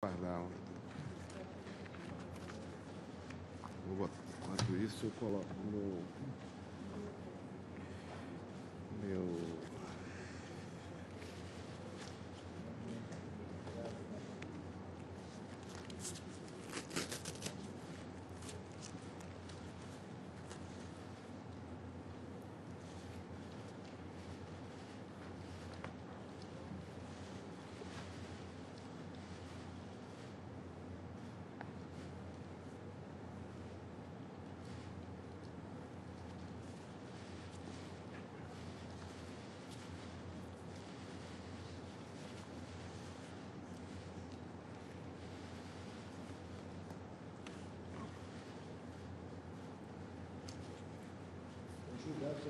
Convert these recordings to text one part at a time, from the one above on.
guardar. Vou. Enquanto isso, eu coloco no meu.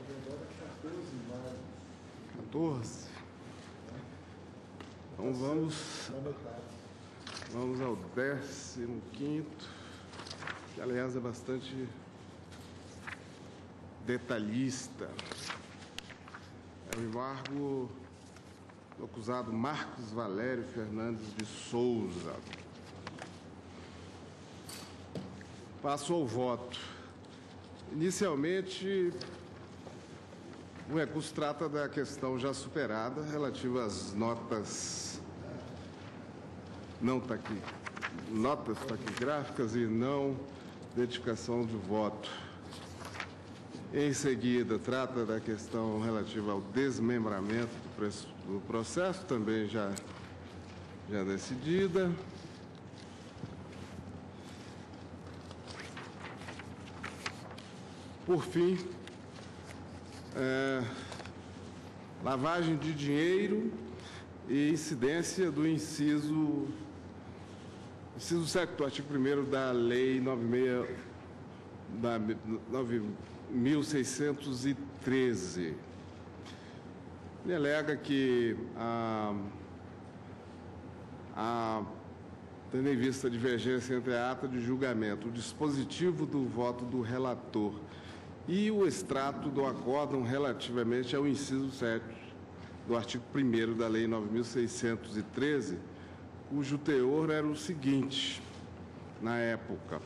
14 vagas 14. Então vamos, vamos ao 15, que aliás é bastante detalhista. É o embargo do acusado Marcos Valério Fernandes de Souza. Passo ao voto. Inicialmente, o recurso trata da questão já superada relativa às notas. Não está aqui. Notas taquigráficas e não dedicação de voto. Em seguida, trata da questão relativa ao desmembramento do processo, também já, já decidida. Por fim, é, lavagem de dinheiro e incidência do inciso, inciso 7 do artigo 1 da Lei 96, da 9.613. Ele alega que a, a tendo em vista a divergência entre a ata de julgamento, o dispositivo do voto do relator e o extrato do acórdão relativamente ao inciso 7 do artigo 1 da Lei 9.613, cujo teor era o seguinte, na época.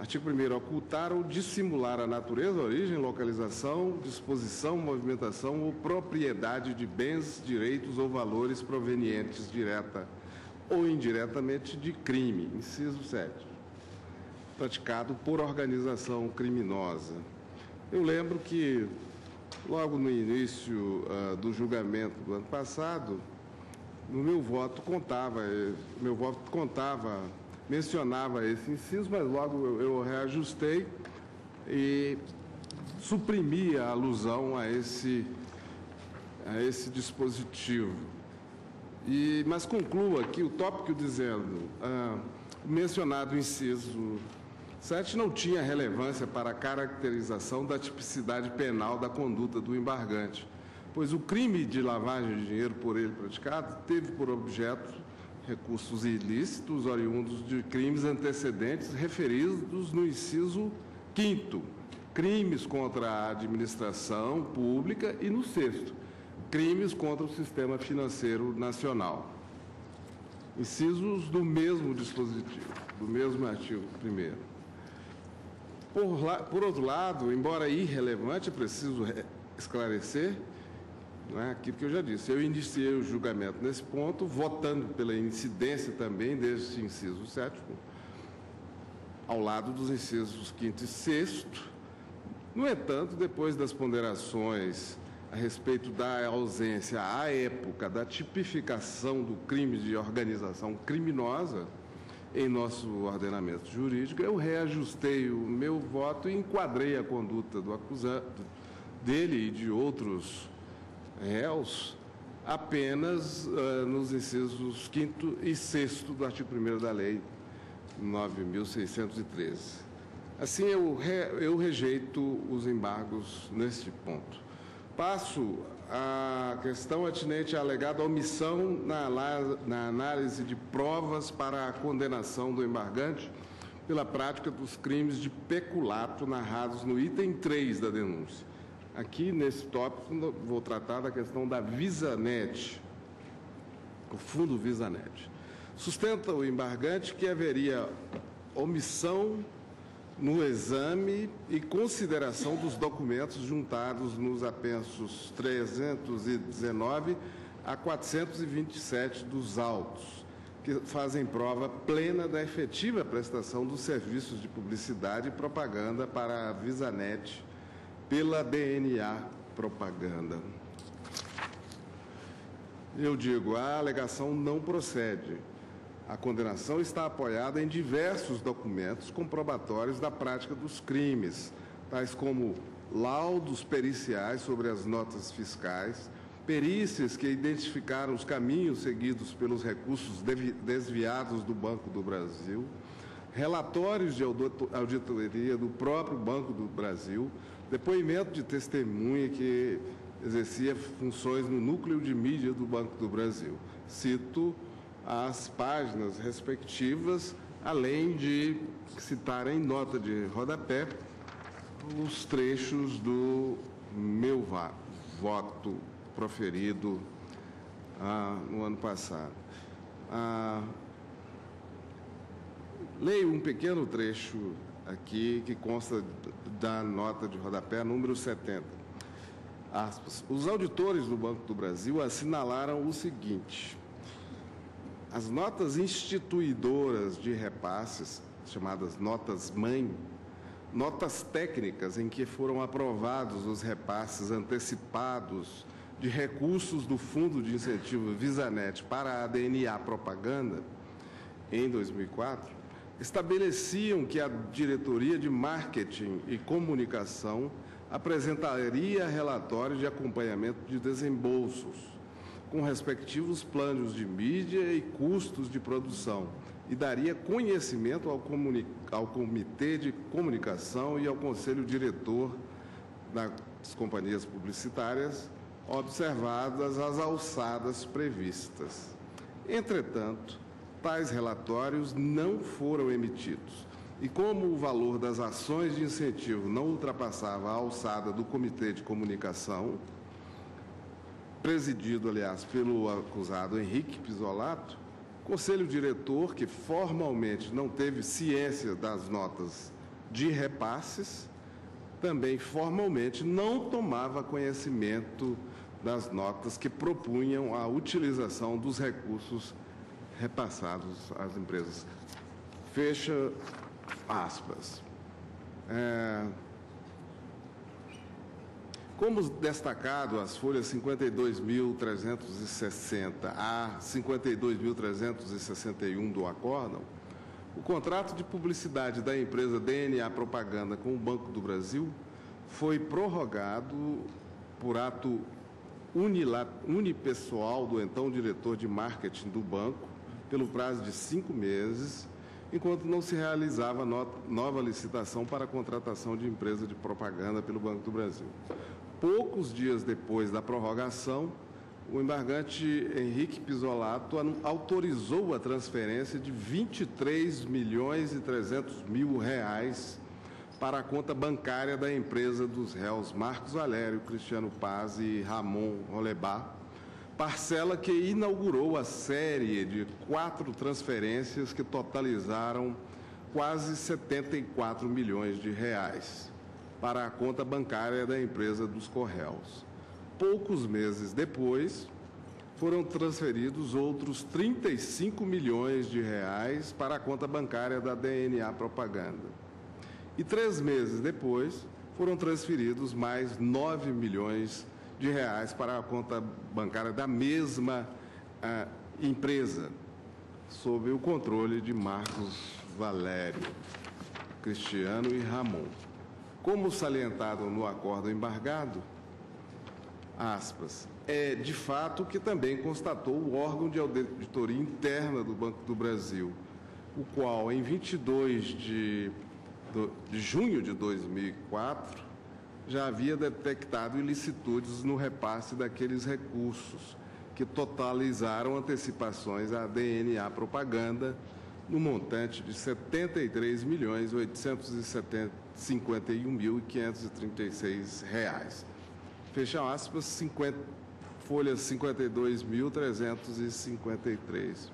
Artigo 1 ocultar ou dissimular a natureza, origem, localização, disposição, movimentação ou propriedade de bens, direitos ou valores provenientes direta ou indiretamente de crime. Inciso 7 praticado por organização criminosa. Eu lembro que, logo no início ah, do julgamento do ano passado, no meu voto contava, eh, meu voto contava, mencionava esse inciso, mas logo eu, eu reajustei e suprimi a alusão a esse, a esse dispositivo. E, mas concluo aqui o tópico dizendo, ah, o mencionado inciso 7 não tinha relevância para a caracterização da tipicidade penal da conduta do embargante, pois o crime de lavagem de dinheiro por ele praticado teve por objeto recursos ilícitos oriundos de crimes antecedentes referidos no inciso 5 crimes contra a administração pública e no sexto, crimes contra o sistema financeiro nacional. Incisos do mesmo dispositivo, do mesmo artigo 1 por, la- por outro lado, embora irrelevante, preciso re- esclarecer não é, aquilo que eu já disse. Eu iniciei o julgamento nesse ponto, votando pela incidência também deste inciso sétimo, ao lado dos incisos quinto e sexto. No entanto, depois das ponderações a respeito da ausência à época da tipificação do crime de organização criminosa em nosso ordenamento jurídico, eu reajustei o meu voto e enquadrei a conduta do acusado, dele e de outros réus apenas ah, nos incisos 5 e 6 do artigo 1 da Lei 9.613. Assim, eu, re- eu rejeito os embargos neste ponto. Passo à questão atinente à alegada omissão na, análise de provas para a condenação do embargante pela prática dos crimes de peculato narrados no item 3 da denúncia. Aqui, nesse tópico, vou tratar da questão da VisaNet, o fundo VisaNet. Sustenta o embargante que haveria omissão no exame e consideração dos documentos juntados nos apensos 319 a 427 dos autos, que fazem prova plena da efetiva prestação dos serviços de publicidade e propaganda para a Visanet pela DNA Propaganda. Eu digo, a alegação não procede a condenação está apoiada em diversos documentos comprobatórios da prática dos crimes, tais como laudos periciais sobre as notas fiscais, perícias que identificaram os caminhos seguidos pelos recursos desviados do Banco do Brasil, relatórios de auditoria do próprio Banco do Brasil, depoimento de testemunha que exercia funções no núcleo de mídia do Banco do Brasil. Cito as páginas respectivas, além de citar em nota de rodapé os trechos do meu voto proferido ah, no ano passado. Ah, leio um pequeno trecho aqui que consta da nota de rodapé número 70. Aspas. Os auditores do Banco do Brasil assinalaram o seguinte: as notas instituidoras de repasses, chamadas notas mãe, notas técnicas em que foram aprovados os repasses antecipados de recursos do Fundo de Incentivo Visanet para a DNA Propaganda, em 2004, estabeleciam que a Diretoria de Marketing e Comunicação apresentaria relatório de acompanhamento de desembolsos com respectivos planos de mídia e custos de produção e daria conhecimento ao, ao Comitê de Comunicação e ao Conselho Diretor das companhias publicitárias, observadas as alçadas previstas. Entretanto, tais relatórios não foram emitidos. E como o valor das ações de incentivo não ultrapassava a alçada do Comitê de Comunicação, presidido, aliás, pelo acusado Henrique Pisolato, conselho diretor que formalmente não teve ciência das notas de repasses, também formalmente não tomava conhecimento das notas que propunham a utilização dos recursos repassados às empresas. Fecha aspas. É, como destacado, as folhas 52.360 a 52.361 do acórdão, o contrato de publicidade da empresa DNA Propaganda com o Banco do Brasil foi prorrogado por ato unipessoal do então diretor de marketing do banco pelo prazo de cinco meses, enquanto não se realizava nova licitação para a contratação de empresa de propaganda pelo Banco do Brasil poucos dias depois da prorrogação, o embargante Henrique Pisolato autorizou a transferência de 23 milhões e 300 mil reais para a conta bancária da empresa dos réus Marcos Valério, Cristiano Paz e Ramon Rolebá, parcela que inaugurou a série de quatro transferências que totalizaram quase 74 milhões de reais para a conta bancária da empresa dos Correios. Poucos meses depois, foram transferidos outros 35 milhões de reais para a conta bancária da DNA Propaganda. E três meses depois, foram transferidos mais 9 milhões de reais para a conta bancária da mesma ah, empresa, sob o controle de Marcos Valério, Cristiano e Ramon. Como salientado no acordo embargado, aspas, é de fato que também constatou o órgão de auditoria interna do Banco do Brasil, o qual, em 22 de, de junho de 2004, já havia detectado ilicitudes no repasse daqueles recursos, que totalizaram antecipações à DNA Propaganda no montante de R$ 73 milhões 851.536 reais. Fecha aspas, 50, folha 52.353.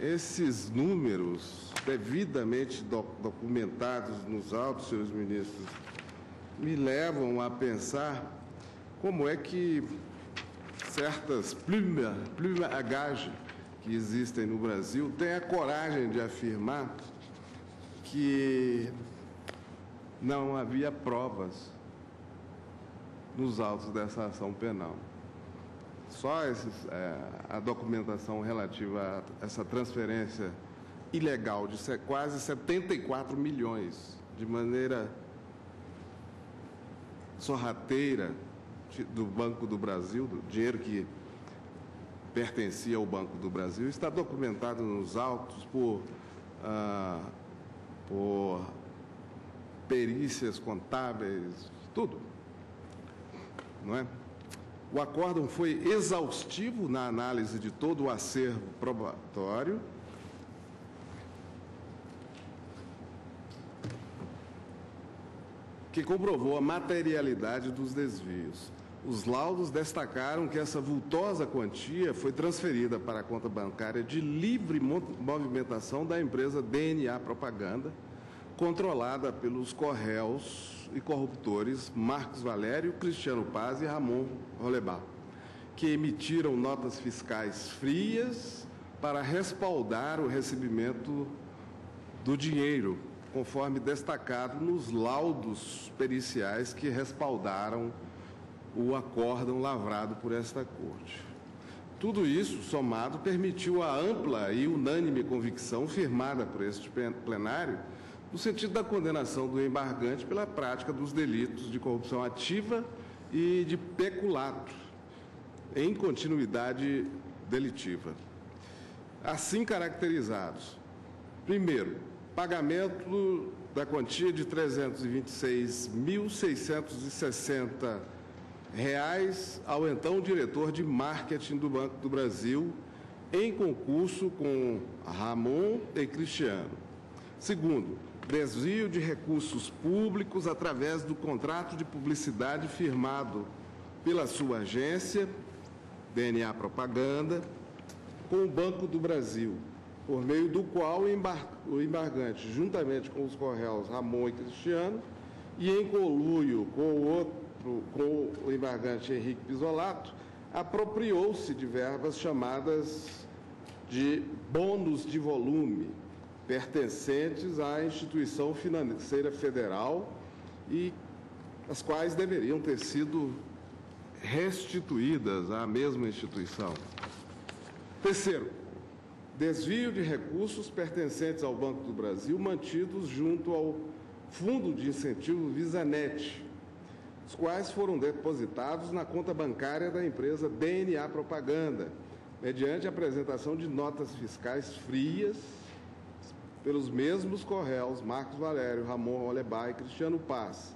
esses números devidamente documentados nos autos, senhores ministros, me levam a pensar como é que certas pluma, pluma agage que existem no Brasil têm a coragem de afirmar que não havia provas nos autos dessa ação penal. Só esses, é, a documentação relativa a essa transferência ilegal de quase 74 milhões, de maneira sorrateira, do Banco do Brasil, do dinheiro que pertencia ao Banco do Brasil, está documentado nos autos por, ah, por perícias contábeis, tudo. Não é? O acórdão foi exaustivo na análise de todo o acervo probatório. Que comprovou a materialidade dos desvios. Os laudos destacaram que essa vultosa quantia foi transferida para a conta bancária de livre movimentação da empresa DNA Propaganda, controlada pelos corréus e corruptores Marcos Valério, Cristiano Paz e Ramon Rolebar, que emitiram notas fiscais frias para respaldar o recebimento do dinheiro, conforme destacado nos laudos periciais que respaldaram o acórdão lavrado por esta Corte. Tudo isso, somado, permitiu a ampla e unânime convicção firmada por este plenário no sentido da condenação do embargante pela prática dos delitos de corrupção ativa e de peculato, em continuidade delitiva. Assim caracterizados. Primeiro, pagamento da quantia de R$ 326.660 reais ao então diretor de marketing do Banco do Brasil, em concurso com Ramon e Cristiano. Segundo, desvio de recursos públicos através do contrato de publicidade firmado pela sua agência, DNA Propaganda, com o Banco do Brasil, por meio do qual o embargante, juntamente com os Correios Ramon e Cristiano, e em conluio com o, outro, com o embargante Henrique Pisolato, apropriou-se de verbas chamadas de bônus de volume, pertencentes à instituição financeira federal e as quais deveriam ter sido restituídas à mesma instituição. Terceiro, desvio de recursos pertencentes ao Banco do Brasil mantidos junto ao Fundo de Incentivo VisaNet, os quais foram depositados na conta bancária da empresa DNA Propaganda, mediante a apresentação de notas fiscais frias pelos mesmos Correios Marcos Valério, Ramon Olebar e Cristiano Paz,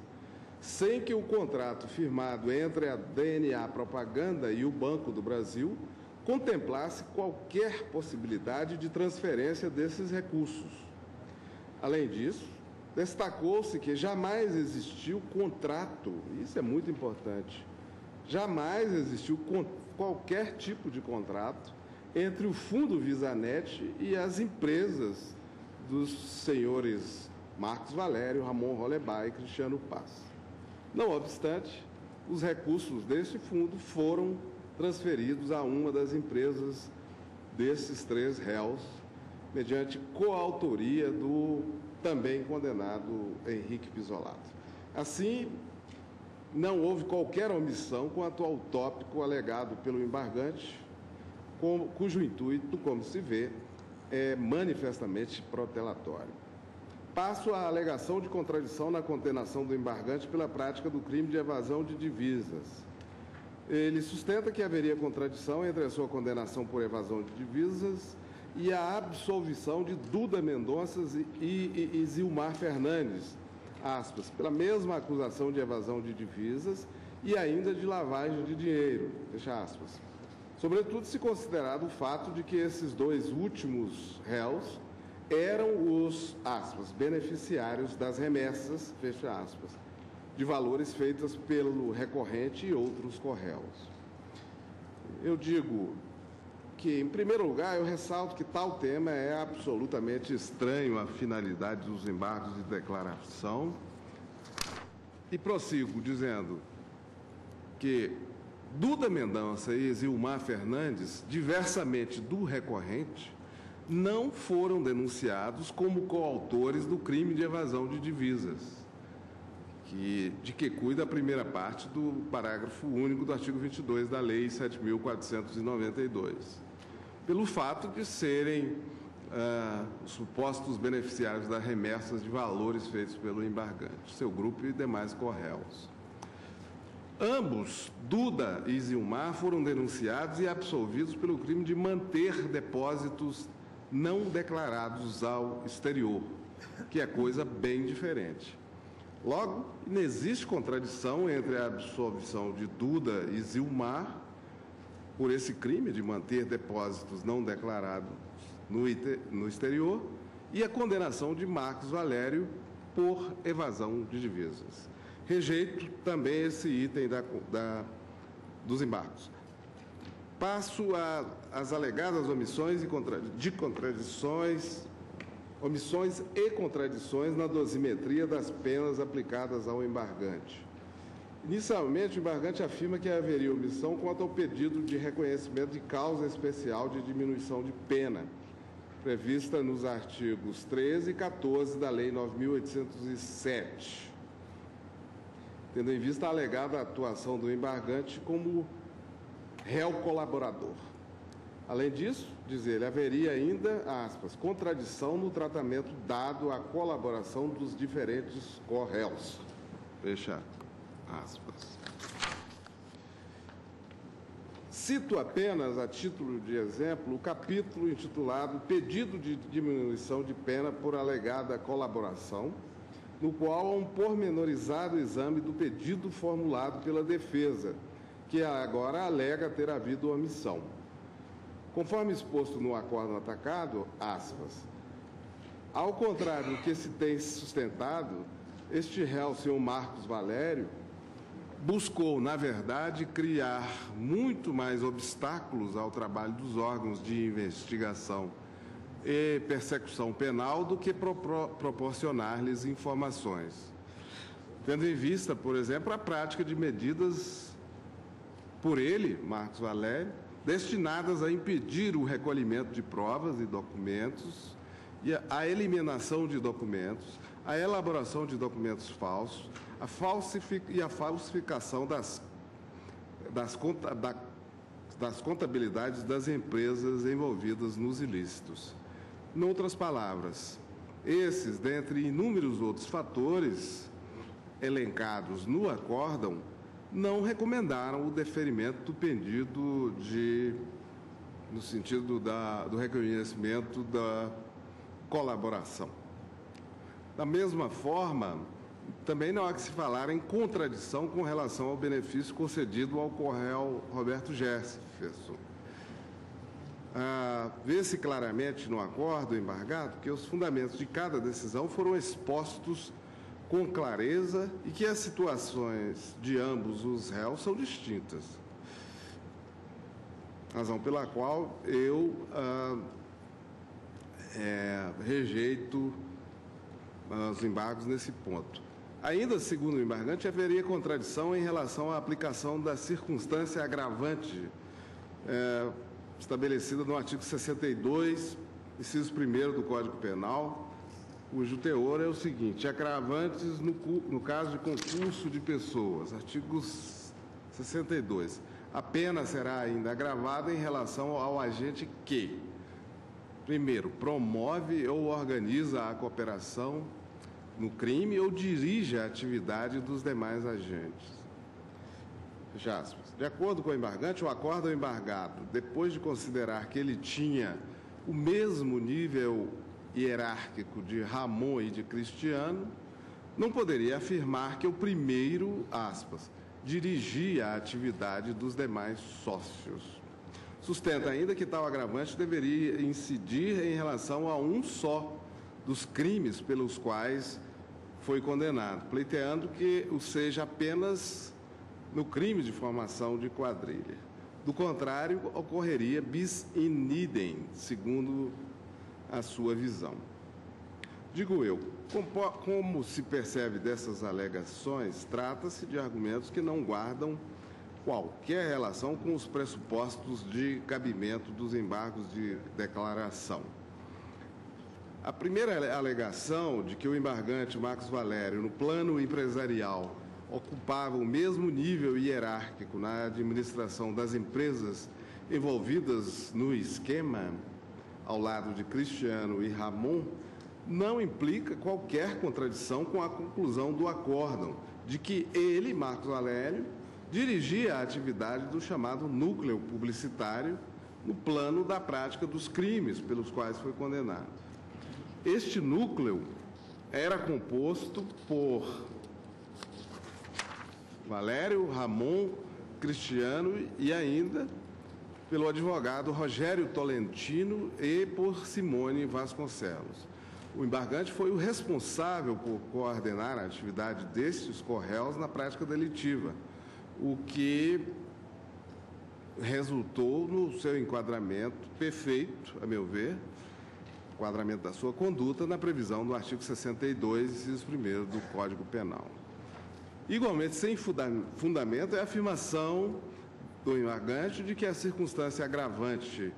sem que o contrato firmado entre a DNA Propaganda e o Banco do Brasil contemplasse qualquer possibilidade de transferência desses recursos. Além disso, destacou-se que jamais existiu contrato, isso é muito importante, jamais existiu qualquer tipo de contrato entre o Fundo Visanet e as empresas dos senhores Marcos Valério, Ramon Rolebar e Cristiano Paz. Não obstante, os recursos deste fundo foram transferidos a uma das empresas desses três réus, mediante coautoria do também condenado Henrique Pisolato. Assim, não houve qualquer omissão quanto ao tópico alegado pelo embargante, cujo intuito, como se vê, é manifestamente protelatório. Passo à alegação de contradição na condenação do embargante pela prática do crime de evasão de divisas. Ele sustenta que haveria contradição entre a sua condenação por evasão de divisas e a absolvição de Duda Mendonça e, e, e Zilmar Fernandes, aspas, pela mesma acusação de evasão de divisas e ainda de lavagem de dinheiro, fecha aspas. Sobretudo se considerado o fato de que esses dois últimos réus eram os, aspas, beneficiários das remessas, fecha aspas, de valores feitas pelo recorrente e outros corréus. Eu digo que, em primeiro lugar, eu ressalto que tal tema é absolutamente estranho à finalidade dos embargos de declaração. E prossigo dizendo que Duda Mendonça e Zilmar Fernandes, diversamente do recorrente, não foram denunciados como coautores do crime de evasão de divisas, que, de que cuida a primeira parte do parágrafo único do artigo 22 da Lei 7.492, pelo fato de serem ah, supostos beneficiários das remessas de valores feitos pelo embargante, seu grupo e demais corréus. Ambos, Duda e Zilmar, foram denunciados e absolvidos pelo crime de manter depósitos não declarados ao exterior, que é coisa bem diferente. Logo, não existe contradição entre a absolvição de Duda e Zilmar por esse crime de manter depósitos não declarados no, no exterior e a condenação de Marcos Valério por evasão de divisas. Rejeito também esse item da, da, dos embargos. Passo às alegadas omissões e contra, de contradições, omissões e contradições na dosimetria das penas aplicadas ao embargante. Inicialmente, o embargante afirma que haveria omissão quanto ao pedido de reconhecimento de causa especial de diminuição de pena, prevista nos artigos 13 e 14 da Lei 9.807 tendo em vista a alegada atuação do embargante como réu colaborador. Além disso, diz ele, haveria ainda, aspas, contradição no tratamento dado à colaboração dos diferentes corréus. Fecha aspas. Cito apenas, a título de exemplo, o capítulo intitulado Pedido de diminuição de pena por alegada colaboração, no qual há um pormenorizado exame do pedido formulado pela defesa, que agora alega ter havido omissão. Conforme exposto no acordo atacado, aspas, ao contrário do que se tem sustentado, este réu, senhor Marcos Valério, buscou, na verdade, criar muito mais obstáculos ao trabalho dos órgãos de investigação e persecução penal do que pro, pro, proporcionar-lhes informações. Tendo em vista, por exemplo, a prática de medidas por ele, Marcos Valério, destinadas a impedir o recolhimento de provas e documentos e a eliminação de documentos, a elaboração de documentos falsos a e a falsificação das, das, conta, da, das contabilidades das empresas envolvidas nos ilícitos. Noutras palavras, esses, dentre inúmeros outros fatores elencados no acórdão, não recomendaram o deferimento do pedido de, no sentido da, do reconhecimento da colaboração. Da mesma forma, também não há que se falar em contradição com relação ao benefício concedido ao Correio Roberto Jefferson ah, vê-se claramente no acordo embargado que os fundamentos de cada decisão foram expostos com clareza e que as situações de ambos os réus são distintas. Razão pela qual eu ah, é, rejeito os embargos nesse ponto. Ainda segundo o embargante, haveria contradição em relação à aplicação da circunstância agravante é, estabelecida no artigo 62, inciso 1 do Código Penal, cujo teor é o seguinte: agravantes no, no caso de concurso de pessoas, artigo 62. A pena será ainda agravada em relação ao agente que, primeiro, promove ou organiza a cooperação no crime ou dirige a atividade dos demais agentes. De acordo com o embargante, o acordo embargado, depois de considerar que ele tinha o mesmo nível hierárquico de Ramon e de Cristiano, não poderia afirmar que o primeiro, aspas, dirigia a atividade dos demais sócios. Sustenta ainda que tal agravante deveria incidir em relação a um só dos crimes pelos quais foi condenado, pleiteando que o seja apenas no crime de formação de quadrilha. Do contrário, ocorreria bis in idem, segundo a sua visão. Digo eu, como se percebe dessas alegações, trata-se de argumentos que não guardam qualquer relação com os pressupostos de cabimento dos embargos de declaração. A primeira alegação de que o embargante Marcos Valério, no plano empresarial, ocupava o mesmo nível hierárquico na administração das empresas envolvidas no esquema, ao lado de Cristiano e Ramon, não implica qualquer contradição com a conclusão do acórdão de que ele, Marcos Valério, dirigia a atividade do chamado núcleo publicitário no plano da prática dos crimes pelos quais foi condenado. Este núcleo era composto por Valério, Ramon, Cristiano e ainda pelo advogado Rogério Tolentino e por Simone Vasconcelos. O embargante foi o responsável por coordenar a atividade destes corréus na prática delitiva, o que resultou no seu enquadramento perfeito, a meu ver, enquadramento da sua conduta na previsão do artigo 62, inciso 1 do Código Penal. Igualmente, sem fundamento, é a afirmação do embargante de que a circunstância agravante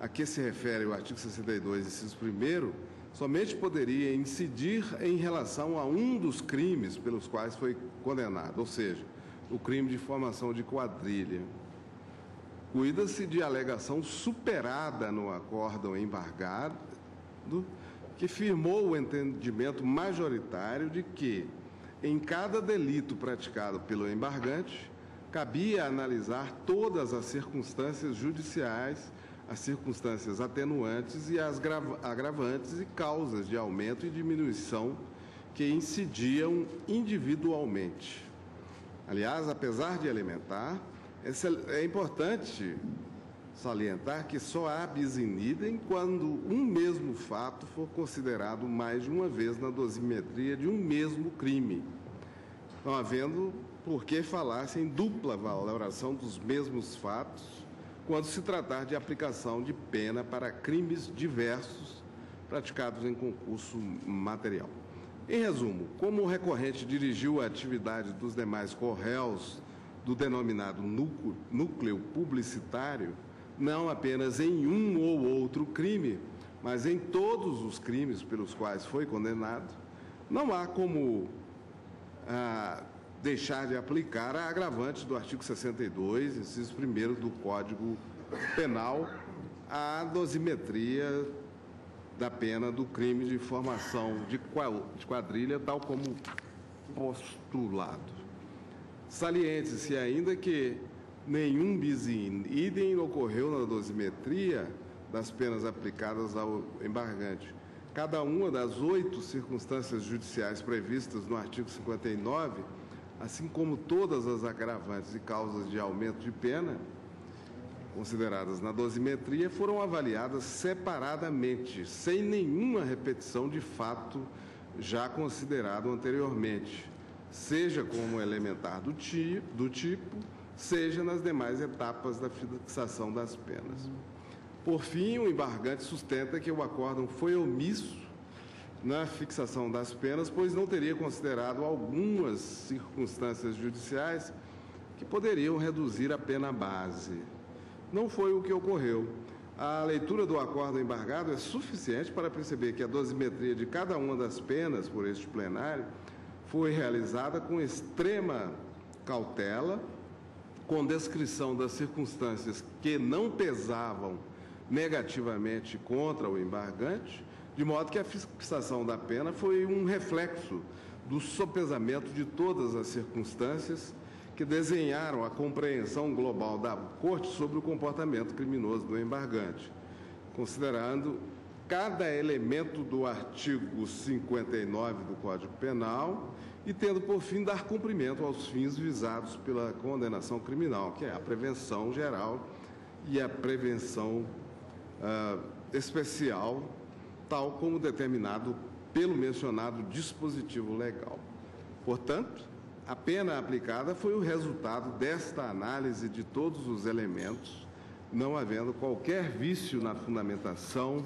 a que se refere o artigo 62, inciso 1 somente poderia incidir em relação a um dos crimes pelos quais foi condenado, ou seja, o crime de formação de quadrilha. Cuida-se de alegação superada no acórdão embargado que firmou o entendimento majoritário de que, em cada delito praticado pelo embargante, cabia analisar todas as circunstâncias judiciais, as circunstâncias atenuantes e as agravantes e causas de aumento e diminuição que incidiam individualmente. Aliás, apesar de elementar, é importante salientar que só há bis in idem quando um mesmo fato for considerado mais de uma vez na dosimetria de um mesmo crime, não havendo por que falar-se em dupla valoração dos mesmos fatos quando se tratar de aplicação de pena para crimes diversos praticados em concurso material. Em resumo, como o recorrente dirigiu a atividade dos demais corréus do denominado núcleo publicitário, não apenas em um ou outro crime, mas em todos os crimes pelos quais foi condenado, não há como ah, deixar de aplicar a agravante do artigo 62, inciso 1 do Código Penal, a dosimetria da pena do crime de formação de quadrilha, tal como postulado. Saliente-se ainda que nenhum bis idem ocorreu na dosimetria das penas aplicadas ao embargante. Cada uma das oito circunstâncias judiciais previstas no artigo 59, assim como todas as agravantes e causas de aumento de pena consideradas na dosimetria, foram avaliadas separadamente, sem nenhuma repetição de fato já considerado anteriormente, seja como elementar do tipo seja nas demais etapas da fixação das penas. Por fim, o embargante sustenta que o acórdão foi omisso na fixação das penas, pois não teria considerado algumas circunstâncias judiciais que poderiam reduzir a pena base. Não foi o que ocorreu. A leitura do acordo embargado é suficiente para perceber que a dosimetria de cada uma das penas por este plenário foi realizada com extrema cautela com descrição das circunstâncias que não pesavam negativamente contra o embargante, de modo que a fixação da pena foi um reflexo do sopesamento de todas as circunstâncias que desenharam a compreensão global da Corte sobre o comportamento criminoso do embargante, considerando cada elemento do artigo 59 do Código Penal e tendo por fim dar cumprimento aos fins visados pela condenação criminal, que é a prevenção geral e a prevenção uh, especial, tal como determinado pelo mencionado dispositivo legal. Portanto, A pena aplicada foi o resultado desta análise de todos os elementos, não havendo qualquer vício na fundamentação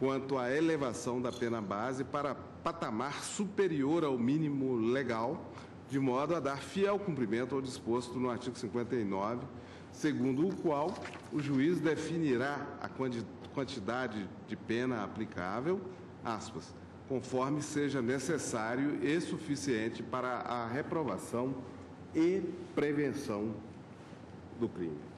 quanto à elevação da pena base para patamar superior ao mínimo legal, de modo a dar fiel cumprimento ao disposto no artigo 59, segundo o qual o juiz definirá a quantidade de pena aplicável, aspas, conforme seja necessário e suficiente para a reprovação e prevenção do crime.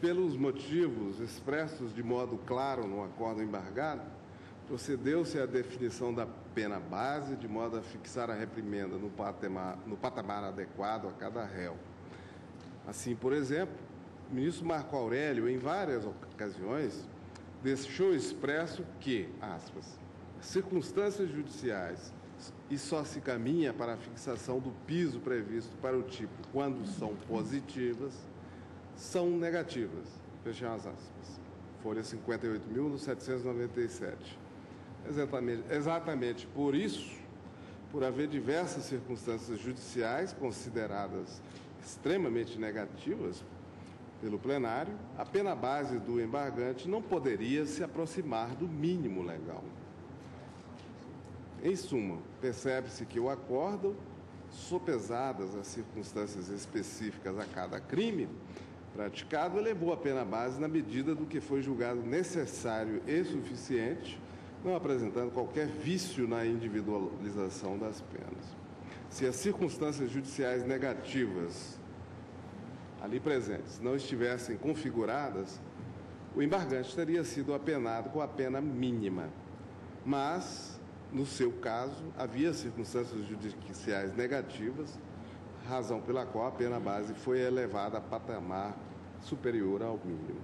Pelos motivos expressos de modo claro no acordo embargado, procedeu-se à definição da pena base, de modo a fixar a reprimenda no patamar, no patamar adequado a cada réu. Assim, por exemplo, o ministro Marco Aurélio, em várias ocasiões, deixou expresso que, aspas, circunstâncias judiciais e só se caminha para a fixação do piso previsto para o tipo quando são positivas, são negativas. Fecham as aspas. Folha 58.797. Exatamente, exatamente por isso, por haver diversas circunstâncias judiciais consideradas extremamente negativas pelo plenário, a pena base do embargante não poderia se aproximar do mínimo legal. Em suma, percebe-se que o acordo, sopesadas as circunstâncias específicas a cada crime praticado, elevou a pena base na medida do que foi julgado necessário e suficiente não apresentando qualquer vício na individualização das penas. Se as circunstâncias judiciais negativas ali presentes não estivessem configuradas, o embargante teria sido apenado com a pena mínima. Mas, no seu caso, havia circunstâncias judiciais negativas, razão pela qual a pena base foi elevada a patamar superior ao mínimo.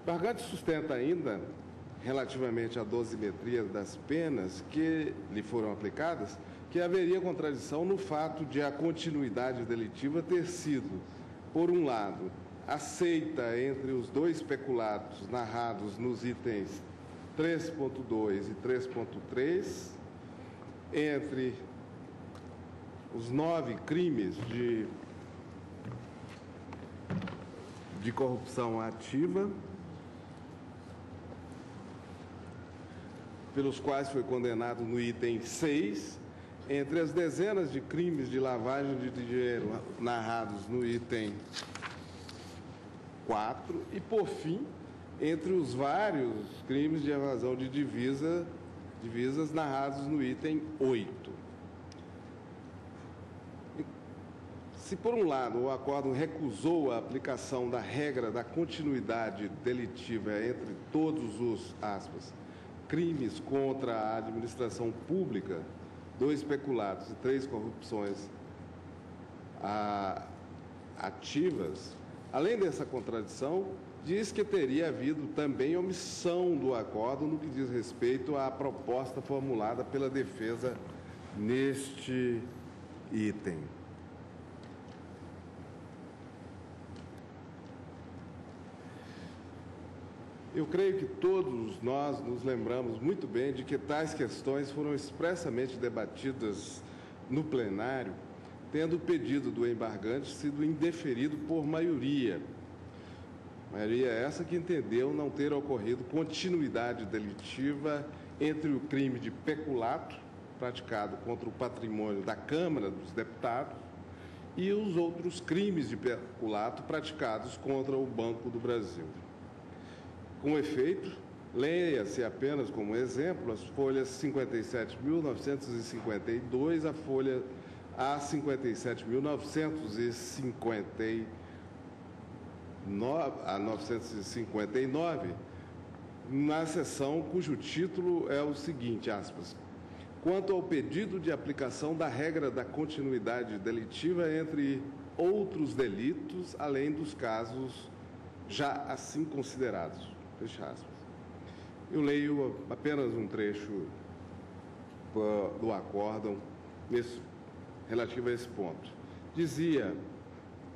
O embargante sustenta ainda relativamente à dosimetria das penas que lhe foram aplicadas, que haveria contradição no fato de a continuidade delitiva ter sido, por um lado, aceita entre os dois peculatos narrados nos itens 3.2 e 3.3, entre os nove crimes de, de corrupção ativa pelos quais foi condenado no item 6, entre as dezenas de crimes de lavagem de dinheiro narrados no item 4 e, por fim, entre os vários crimes de evasão de divisa, divisas narrados no item 8. Se, por um lado, o acordo recusou a aplicação da regra da continuidade delitiva entre todos os, aspas, crimes contra a administração pública, dois peculatos e três corrupções ativas, além dessa contradição, diz que teria havido também omissão do acordo no que diz respeito à proposta formulada pela defesa neste item. Eu creio que todos nós nos lembramos muito bem de que tais questões foram expressamente debatidas no plenário, tendo o pedido do embargante sido indeferido por maioria. Maioria essa que entendeu não ter ocorrido continuidade delitiva entre o crime de peculato, praticado contra o patrimônio da Câmara dos Deputados, e os outros crimes de peculato praticados contra o Banco do Brasil. Com efeito, leia-se apenas como exemplo as folhas 57.952 a folha a 57.959 a 959 na seção cujo título é o seguinte, aspas, quanto ao pedido de aplicação da regra da continuidade delitiva entre outros delitos, além dos casos já assim considerados. Fecha aspas. Eu leio apenas um trecho do acórdão nesse, relativo a esse ponto. Dizia,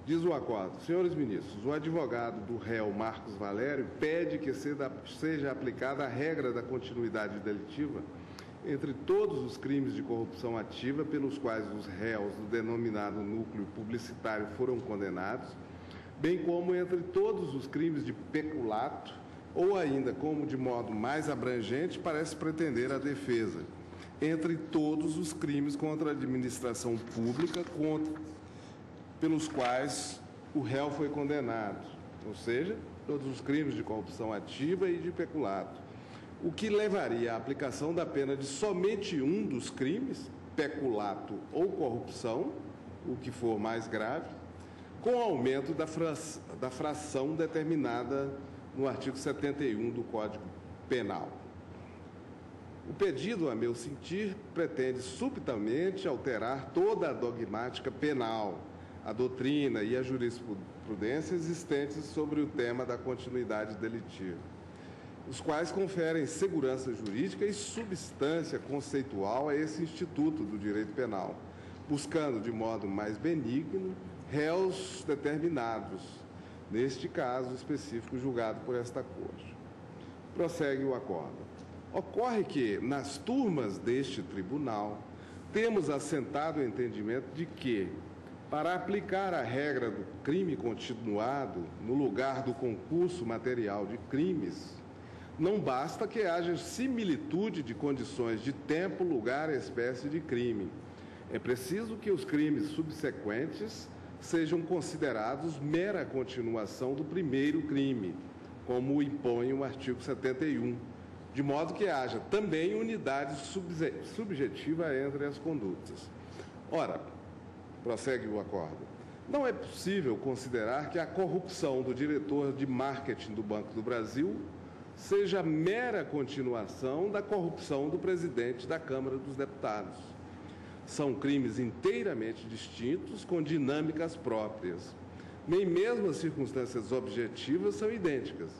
diz o acordo, senhores ministros, o advogado do réu Marcos Valério pede que seja aplicada a regra da continuidade delitiva entre todos os crimes de corrupção ativa pelos quais os réus do denominado núcleo publicitário foram condenados, bem como entre todos os crimes de peculato, ou ainda, como de modo mais abrangente, parece pretender a defesa, entre todos os crimes contra a administração pública contra, pelos quais o réu foi condenado, ou seja, todos os crimes de corrupção ativa e de peculato. O que levaria à aplicação da pena de somente um dos crimes, peculato ou corrupção, o que for mais grave, com aumento da, fra da fração determinada no artigo 71 do Código Penal. O pedido, a meu sentir, pretende subitamente alterar toda a dogmática penal, a doutrina e a jurisprudência existentes sobre o tema da continuidade delitiva os quais conferem segurança jurídica e substância conceitual a esse instituto do direito penal, buscando de modo mais benigno réus determinados, neste caso específico julgado por esta Corte. Prossegue o acordo. Ocorre que, nas turmas deste tribunal, temos assentado o entendimento de que, para aplicar a regra do crime continuado no lugar do concurso material de crimes, não basta que haja similitude de condições de tempo, lugar e espécie de crime. É preciso que os crimes subsequentes sejam considerados mera continuação do primeiro crime, como impõe o artigo 71, de modo que haja também unidade subjetiva entre as condutas. Ora, prossegue o acordo. Não é possível considerar que a corrupção do diretor de marketing do Banco do Brasil seja mera continuação da corrupção do presidente da Câmara dos Deputados. São crimes inteiramente distintos, com dinâmicas próprias. Nem mesmo as circunstâncias objetivas são idênticas.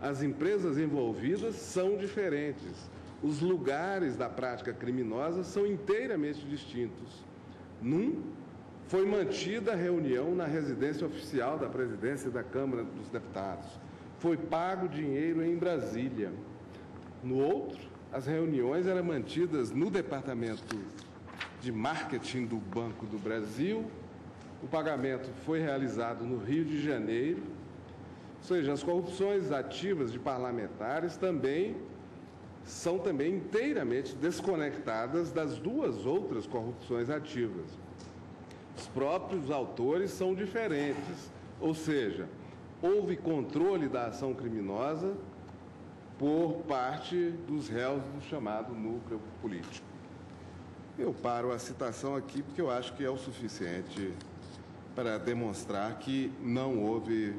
As empresas envolvidas são diferentes. Os lugares da prática criminosa são inteiramente distintos. Num, foi mantida a reunião na residência oficial da presidência da Câmara dos Deputados foi pago dinheiro em Brasília. No outro, as reuniões eram mantidas no departamento de marketing do Banco do Brasil. O pagamento foi realizado no Rio de Janeiro. Ou seja, as corrupções ativas de parlamentares também são também inteiramente desconectadas das duas outras corrupções ativas. Os próprios autores são diferentes, ou seja, houve controle da ação criminosa por parte dos réus do chamado núcleo político. Eu paro a citação aqui porque eu acho que é o suficiente para demonstrar que não houve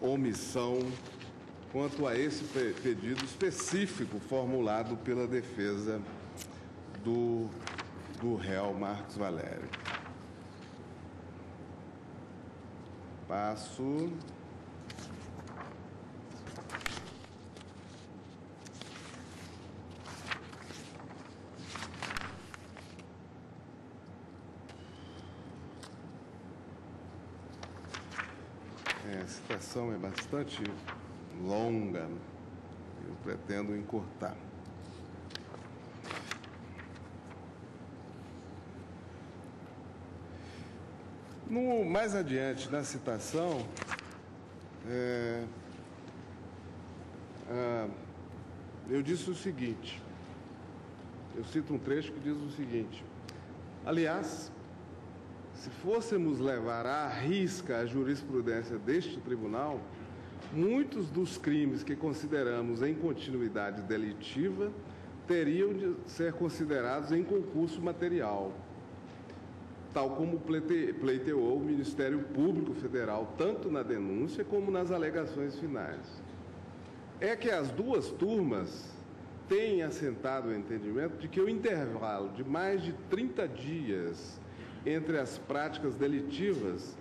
omissão quanto a esse pedido específico formulado pela defesa do, do réu Marcos Valério. Passo. A citação é bastante longa, eu pretendo encurtar. No, mais adiante na citação, é, eu disse o seguinte, eu cito um trecho que diz o seguinte, aliás, se fôssemos levar à risca a jurisprudência deste tribunal, muitos dos crimes que consideramos em continuidade delitiva teriam de ser considerados em concurso material tal como pleiteou o Ministério Público Federal, tanto na denúncia como nas alegações finais. É que as duas turmas têm assentado o entendimento de que o intervalo de mais de 30 dias entre as práticas delitivas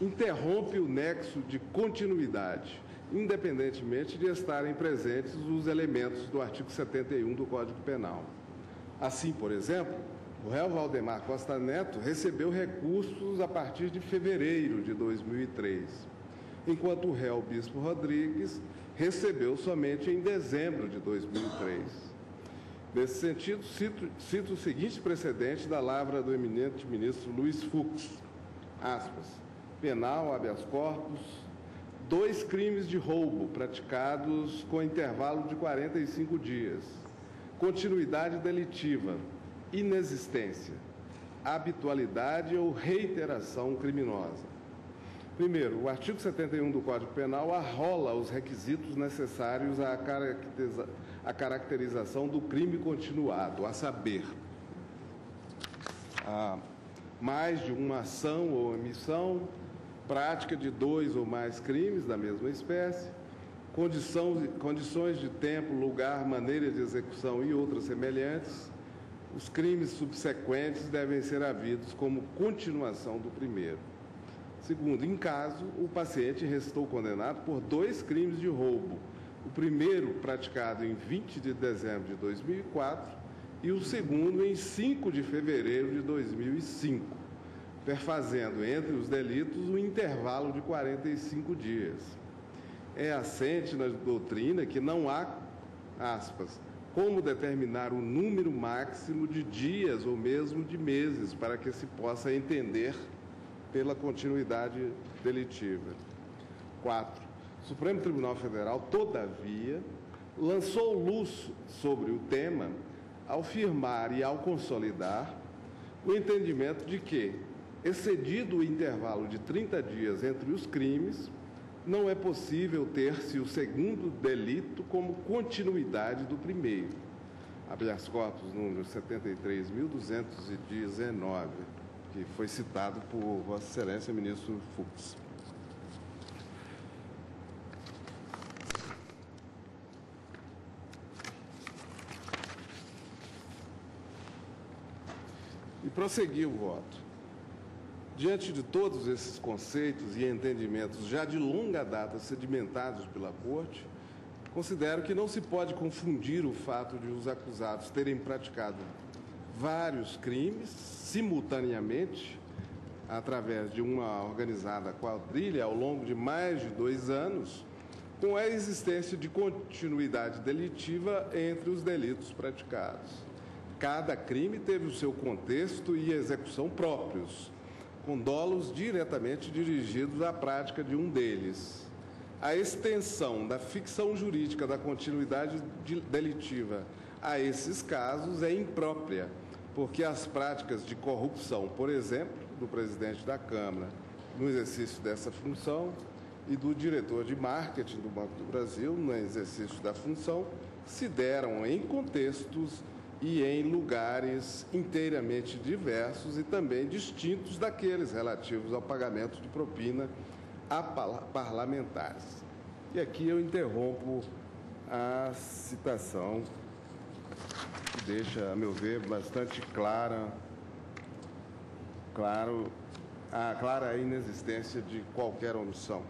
interrompe o nexo de continuidade, independentemente de estarem presentes os elementos do artigo 71 do Código Penal. Assim, por exemplo, O réu Valdemar Costa Neto recebeu recursos a partir de fevereiro de 2003, enquanto o réu Bispo Rodrigues recebeu somente em dezembro de 2003. Nesse sentido, cito, cito o seguinte precedente da lavra do eminente ministro Luiz Fux, aspas, penal, habeas corpus, dois crimes de roubo praticados com intervalo de 45 dias, continuidade delitiva, inexistência, habitualidade ou reiteração criminosa. Primeiro, o artigo 71 do Código Penal arrola os requisitos necessários à, caracteriza à caracterização do crime continuado, a saber, a mais de uma ação ou omissão, prática de dois ou mais crimes da mesma espécie, condição, condições de tempo, lugar, maneira de execução e outras semelhantes, os crimes subsequentes devem ser havidos como continuação do primeiro. Segundo, em caso, o paciente restou condenado por dois crimes de roubo. O primeiro praticado em 20 de dezembro de 2004 e o segundo em 5 de fevereiro de 2005, perfazendo entre os delitos um intervalo de 45 dias. É assente na doutrina que não há, aspas, como determinar o número máximo de dias ou mesmo de meses para que se possa entender pela continuidade delitiva. 4. O Supremo Tribunal Federal, todavia, lançou luz sobre o tema ao firmar e ao consolidar o entendimento de que, excedido o intervalo de 30 dias entre os crimes, não é possível ter-se o segundo delito como continuidade do primeiro. Habeas corpus número 73.219, que foi citado por Vossa Excelência, ministro Fux. E prosseguir o voto. Diante de todos esses conceitos e entendimentos já de longa data sedimentados pela Corte, considero que não se pode confundir o fato de os acusados terem praticado vários crimes simultaneamente, através de uma organizada quadrilha ao longo de mais de dois anos, com a existência de continuidade delitiva entre os delitos praticados. Cada crime teve o seu contexto e execução próprios com dolos diretamente dirigidos à prática de um deles. A extensão da ficção jurídica da continuidade delitiva a esses casos é imprópria, porque as práticas de corrupção, por exemplo, do presidente da Câmara no exercício dessa função e do diretor de marketing do Banco do Brasil no exercício da função se deram em contextos e em lugares inteiramente diversos e também distintos daqueles relativos ao pagamento de propina a parlamentares. E aqui eu interrompo a citação que deixa, a meu ver, bastante clara, claro, a clara inexistência de qualquer omissão.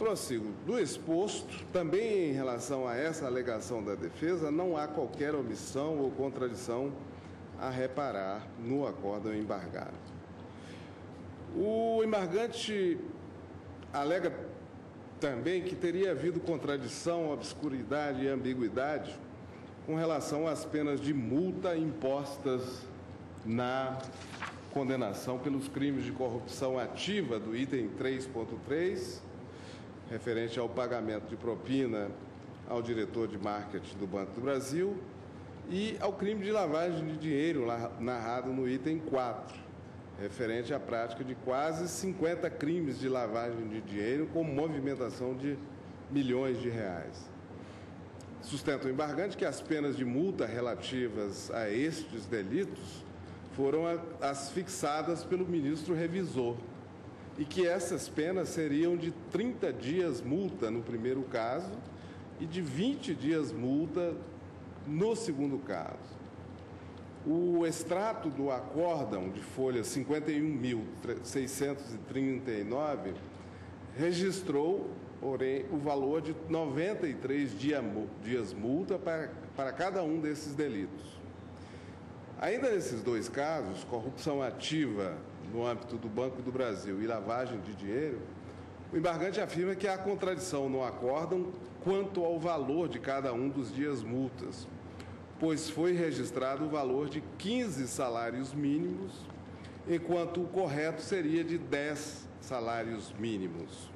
Prossigo. Do exposto, também em relação a essa alegação da defesa, não há qualquer omissão ou contradição a reparar no acórdão embargado. O embargante alega também que teria havido contradição, obscuridade e ambiguidade com relação às penas de multa impostas na condenação pelos crimes de corrupção ativa do item 3.3 referente ao pagamento de propina ao diretor de marketing do Banco do Brasil e ao crime de lavagem de dinheiro narrado no item 4, referente à prática de quase 50 crimes de lavagem de dinheiro com movimentação de milhões de reais. Sustenta o embargante que as penas de multa relativas a estes delitos foram as fixadas pelo ministro revisor e que essas penas seriam de 30 dias multa no primeiro caso e de 20 dias multa no segundo caso. O extrato do acórdão de folha 51.639 registrou, porém, o valor de 93 dia, dias multa para, para cada um desses delitos. Ainda nesses dois casos, corrupção ativa no âmbito do Banco do Brasil e lavagem de dinheiro, o embargante afirma que há contradição no acórdão quanto ao valor de cada um dos dias multas, pois foi registrado o valor de 15 salários mínimos, enquanto o correto seria de 10 salários mínimos.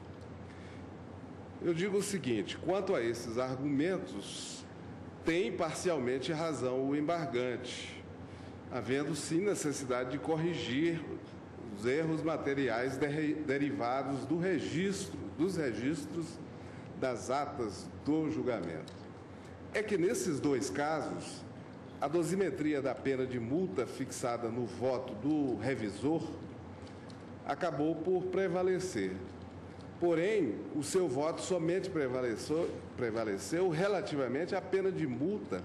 Eu digo o seguinte: quanto a esses argumentos, tem parcialmente razão o embargante havendo sim necessidade de corrigir os erros materiais derivados do registro, dos registros das atas do julgamento. É que nesses dois casos, a dosimetria da pena de multa fixada no voto do revisor acabou por prevalecer. Porém, o seu voto somente prevaleceu, prevaleceu relativamente à pena de multa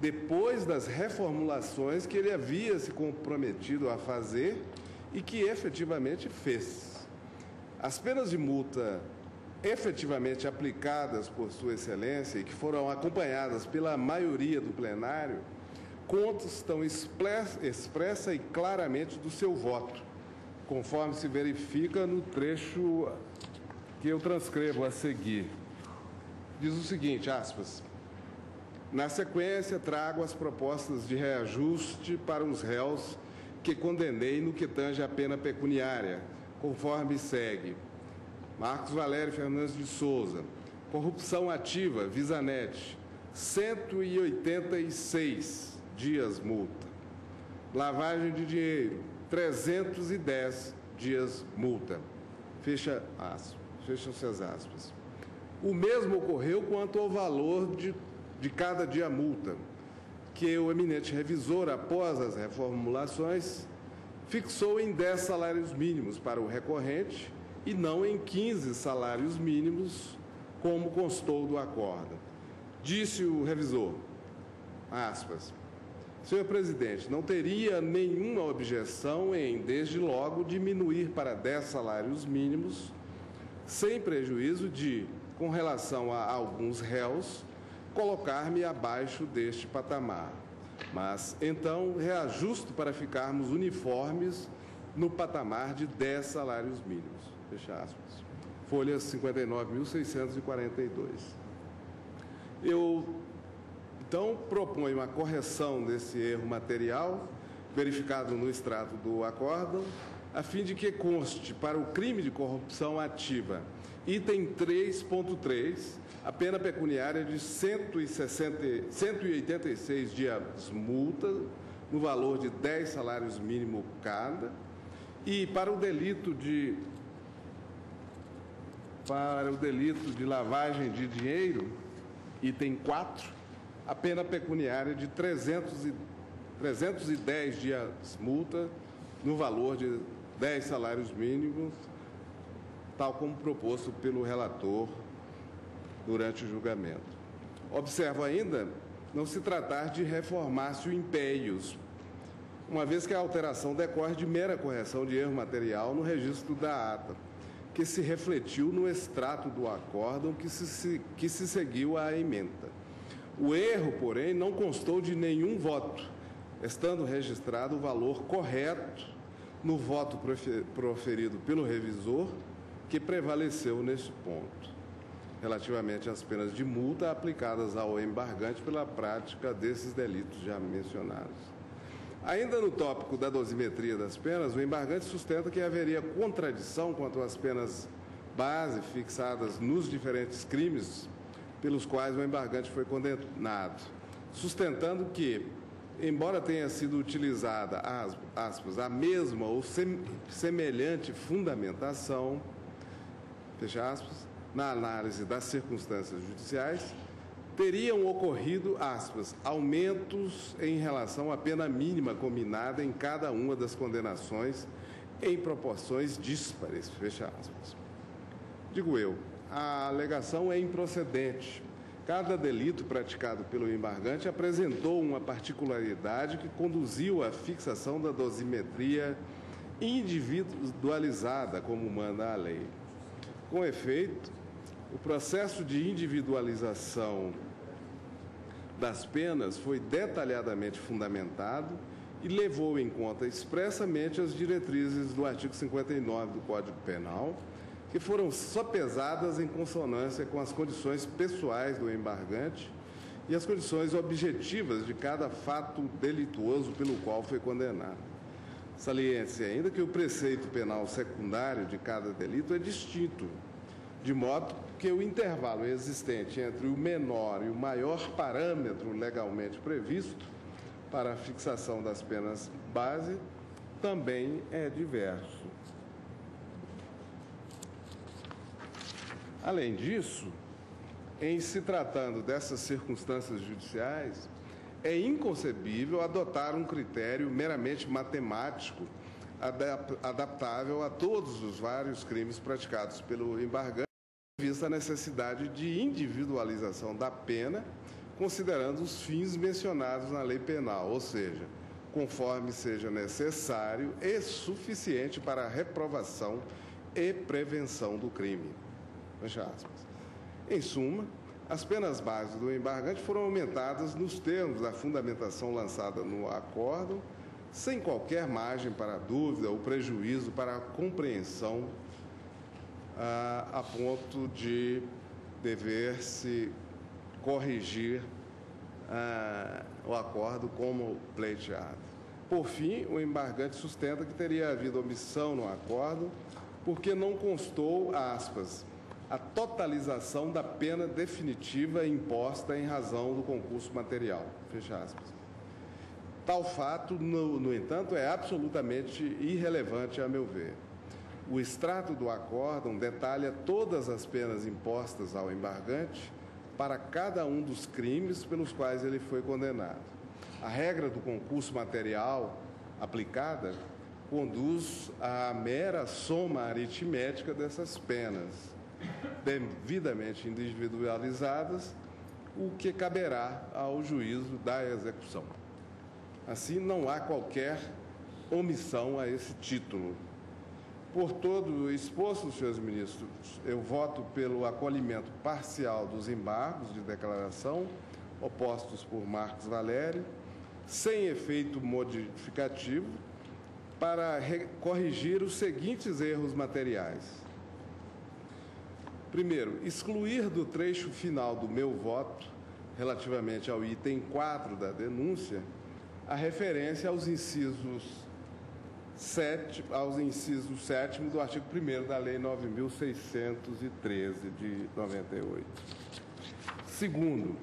depois das reformulações que ele havia se comprometido a fazer e que efetivamente fez. As penas de multa efetivamente aplicadas por Sua Excelência e que foram acompanhadas pela maioria do plenário constam expressa e claramente do seu voto, conforme se verifica no trecho que eu transcrevo a seguir. Diz o seguinte, aspas, na sequência, trago as propostas de reajuste para os réus que condenei no que tange a pena pecuniária, conforme segue. Marcos Valério Fernandes de Souza, corrupção ativa, Visanet, 186 dias multa. Lavagem de dinheiro, 310 dias multa. Fecha aspas, fecham-se as aspas. O mesmo ocorreu quanto ao valor de de cada dia multa, que o eminente revisor, após as reformulações, fixou em 10 salários mínimos para o recorrente e não em 15 salários mínimos, como constou do acordo. Disse o revisor, aspas, Senhor presidente, não teria nenhuma objeção em, desde logo, diminuir para 10 salários mínimos, sem prejuízo de, com relação a alguns réus, colocar-me abaixo deste patamar. Mas então reajusto para ficarmos uniformes no patamar de 10 salários mínimos. Fecha aspas. Folha 59.642. Eu então proponho uma correção desse erro material verificado no extrato do acórdão, a fim de que conste para o crime de corrupção ativa, item 3.3 a pena pecuniária de 160, 186 dias multa, no valor de 10 salários mínimos cada, e para o delito de para o delito de lavagem de dinheiro, item 4, a pena pecuniária de 300 e, 310 dias multa, no valor de 10 salários mínimos, tal como proposto pelo relator durante o julgamento. Observo ainda não se tratar de reformácio impérios, uma vez que a alteração decorre de mera correção de erro material no registro da ata, que se refletiu no extrato do acórdão que se, que se seguiu à emenda. O erro, porém, não constou de nenhum voto, estando registrado o valor correto no voto proferido pelo revisor, que prevaleceu neste ponto relativamente às penas de multa aplicadas ao embargante pela prática desses delitos já mencionados. Ainda no tópico da dosimetria das penas, o embargante sustenta que haveria contradição quanto às penas base fixadas nos diferentes crimes pelos quais o embargante foi condenado, sustentando que, embora tenha sido utilizada, aspas, a mesma ou semelhante fundamentação, fecha aspas, na análise das circunstâncias judiciais, teriam ocorrido, aspas, aumentos em relação à pena mínima combinada em cada uma das condenações em proporções díspares, fecha aspas. Digo eu, a alegação é improcedente. Cada delito praticado pelo embargante apresentou uma particularidade que conduziu à fixação da dosimetria individualizada, como manda a lei. Com efeito, o processo de individualização das penas foi detalhadamente fundamentado e levou em conta expressamente as diretrizes do artigo 59 do Código Penal, que foram sopesadas em consonância com as condições pessoais do embargante e as condições objetivas de cada fato delituoso pelo qual foi condenado. Saliente-se ainda que o preceito penal secundário de cada delito é distinto, de modo que o intervalo existente entre o menor e o maior parâmetro legalmente previsto para a fixação das penas base também é diverso. Além disso, em se tratando dessas circunstâncias judiciais, é inconcebível adotar um critério meramente matemático adaptável a todos os vários crimes praticados pelo embargante, vista a necessidade de individualização da pena, considerando os fins mencionados na lei penal, ou seja, conforme seja necessário e suficiente para a reprovação e prevenção do crime. Fecha aspas. Em suma, as penas básicas do embargante foram aumentadas nos termos da fundamentação lançada no acordo, sem qualquer margem para dúvida ou prejuízo para a compreensão a, a ponto de dever-se corrigir o acordo como pleiteado. Por fim, o embargante sustenta que teria havido omissão no acordo porque não constou, aspas, a totalização da pena definitiva imposta em razão do concurso material. Fecha aspas. Tal fato, no, no entanto, é absolutamente irrelevante a meu ver. O extrato do acórdão detalha todas as penas impostas ao embargante para cada um dos crimes pelos quais ele foi condenado. A regra do concurso material aplicada conduz à mera soma aritmética dessas penas devidamente individualizadas, o que caberá ao juízo da execução. Assim, não há qualquer omissão a esse título. Por todo o exposto, senhores ministros, eu voto pelo acolhimento parcial dos embargos de declaração opostos por Marcos Valério, sem efeito modificativo, para corrigir os seguintes erros materiais. Primeiro, excluir do trecho final do meu voto, relativamente ao item 4 da denúncia, a referência aos incisos 7, aos incisos 7 do artigo 1 da Lei 9.613 de 98. Segundo,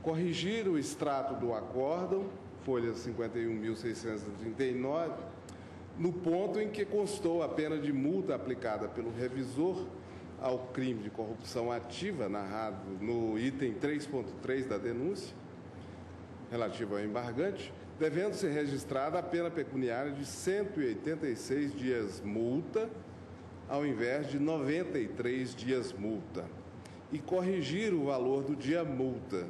corrigir o extrato do acórdão, folha 51.639, no ponto em que constou a pena de multa aplicada pelo revisor ao crime de corrupção ativa narrado no item 3.3 da denúncia, relativo ao embargante, devendo ser registrada a pena pecuniária de 186 dias multa, ao invés de 93 dias multa, e corrigir o valor do dia multa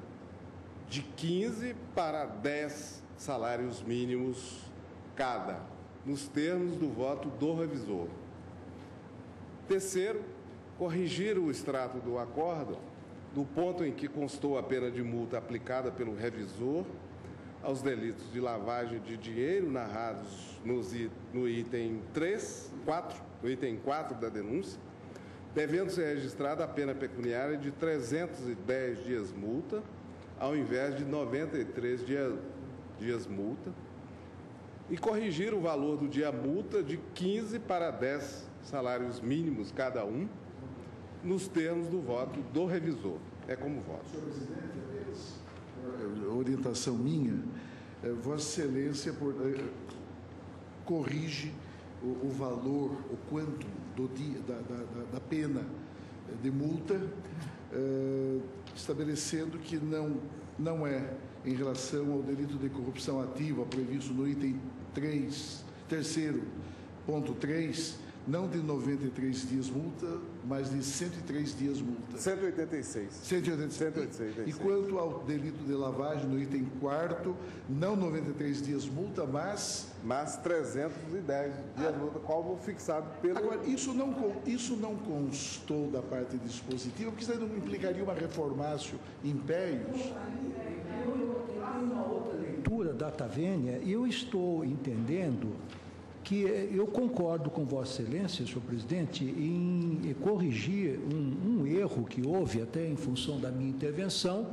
de 15 para 10 salários mínimos cada, nos termos do voto do revisor. Terceiro, corrigir o extrato do acordo do ponto em que constou a pena de multa aplicada pelo revisor aos delitos de lavagem de dinheiro narrados nos, no item 3, 4, no item 4 da denúncia, devendo ser registrada a pena pecuniária de 310 dias multa, ao invés de 93 dias, dias multa, e corrigir o valor do dia multa de 15 para 10 salários mínimos cada um, nos termos do voto do revisor. É como voto. Senhor presidente, orientação minha, é, Vossa Excelência por, é, corrige o, o, valor, o quanto do da, da, da pena de multa, estabelecendo que não, não é em relação ao delito de corrupção ativa previsto no item 3, terceiro ponto 3, não de 93 dias multa, mas de 103 dias multa. 186. 186. 186. E quanto ao delito de lavagem no item 4 não 93 dias multa, mas mas 310 dias multa, como fixado pelo Agora, isso não isso não constou da parte dispositiva, porque isso não implicaria uma reformácio impérios. Tem uma outra leitura Doutora Data Vênia, eu estou entendendo que eu concordo com Vossa Excelência, senhor presidente, em corrigir um, um erro que houve até em função da minha intervenção,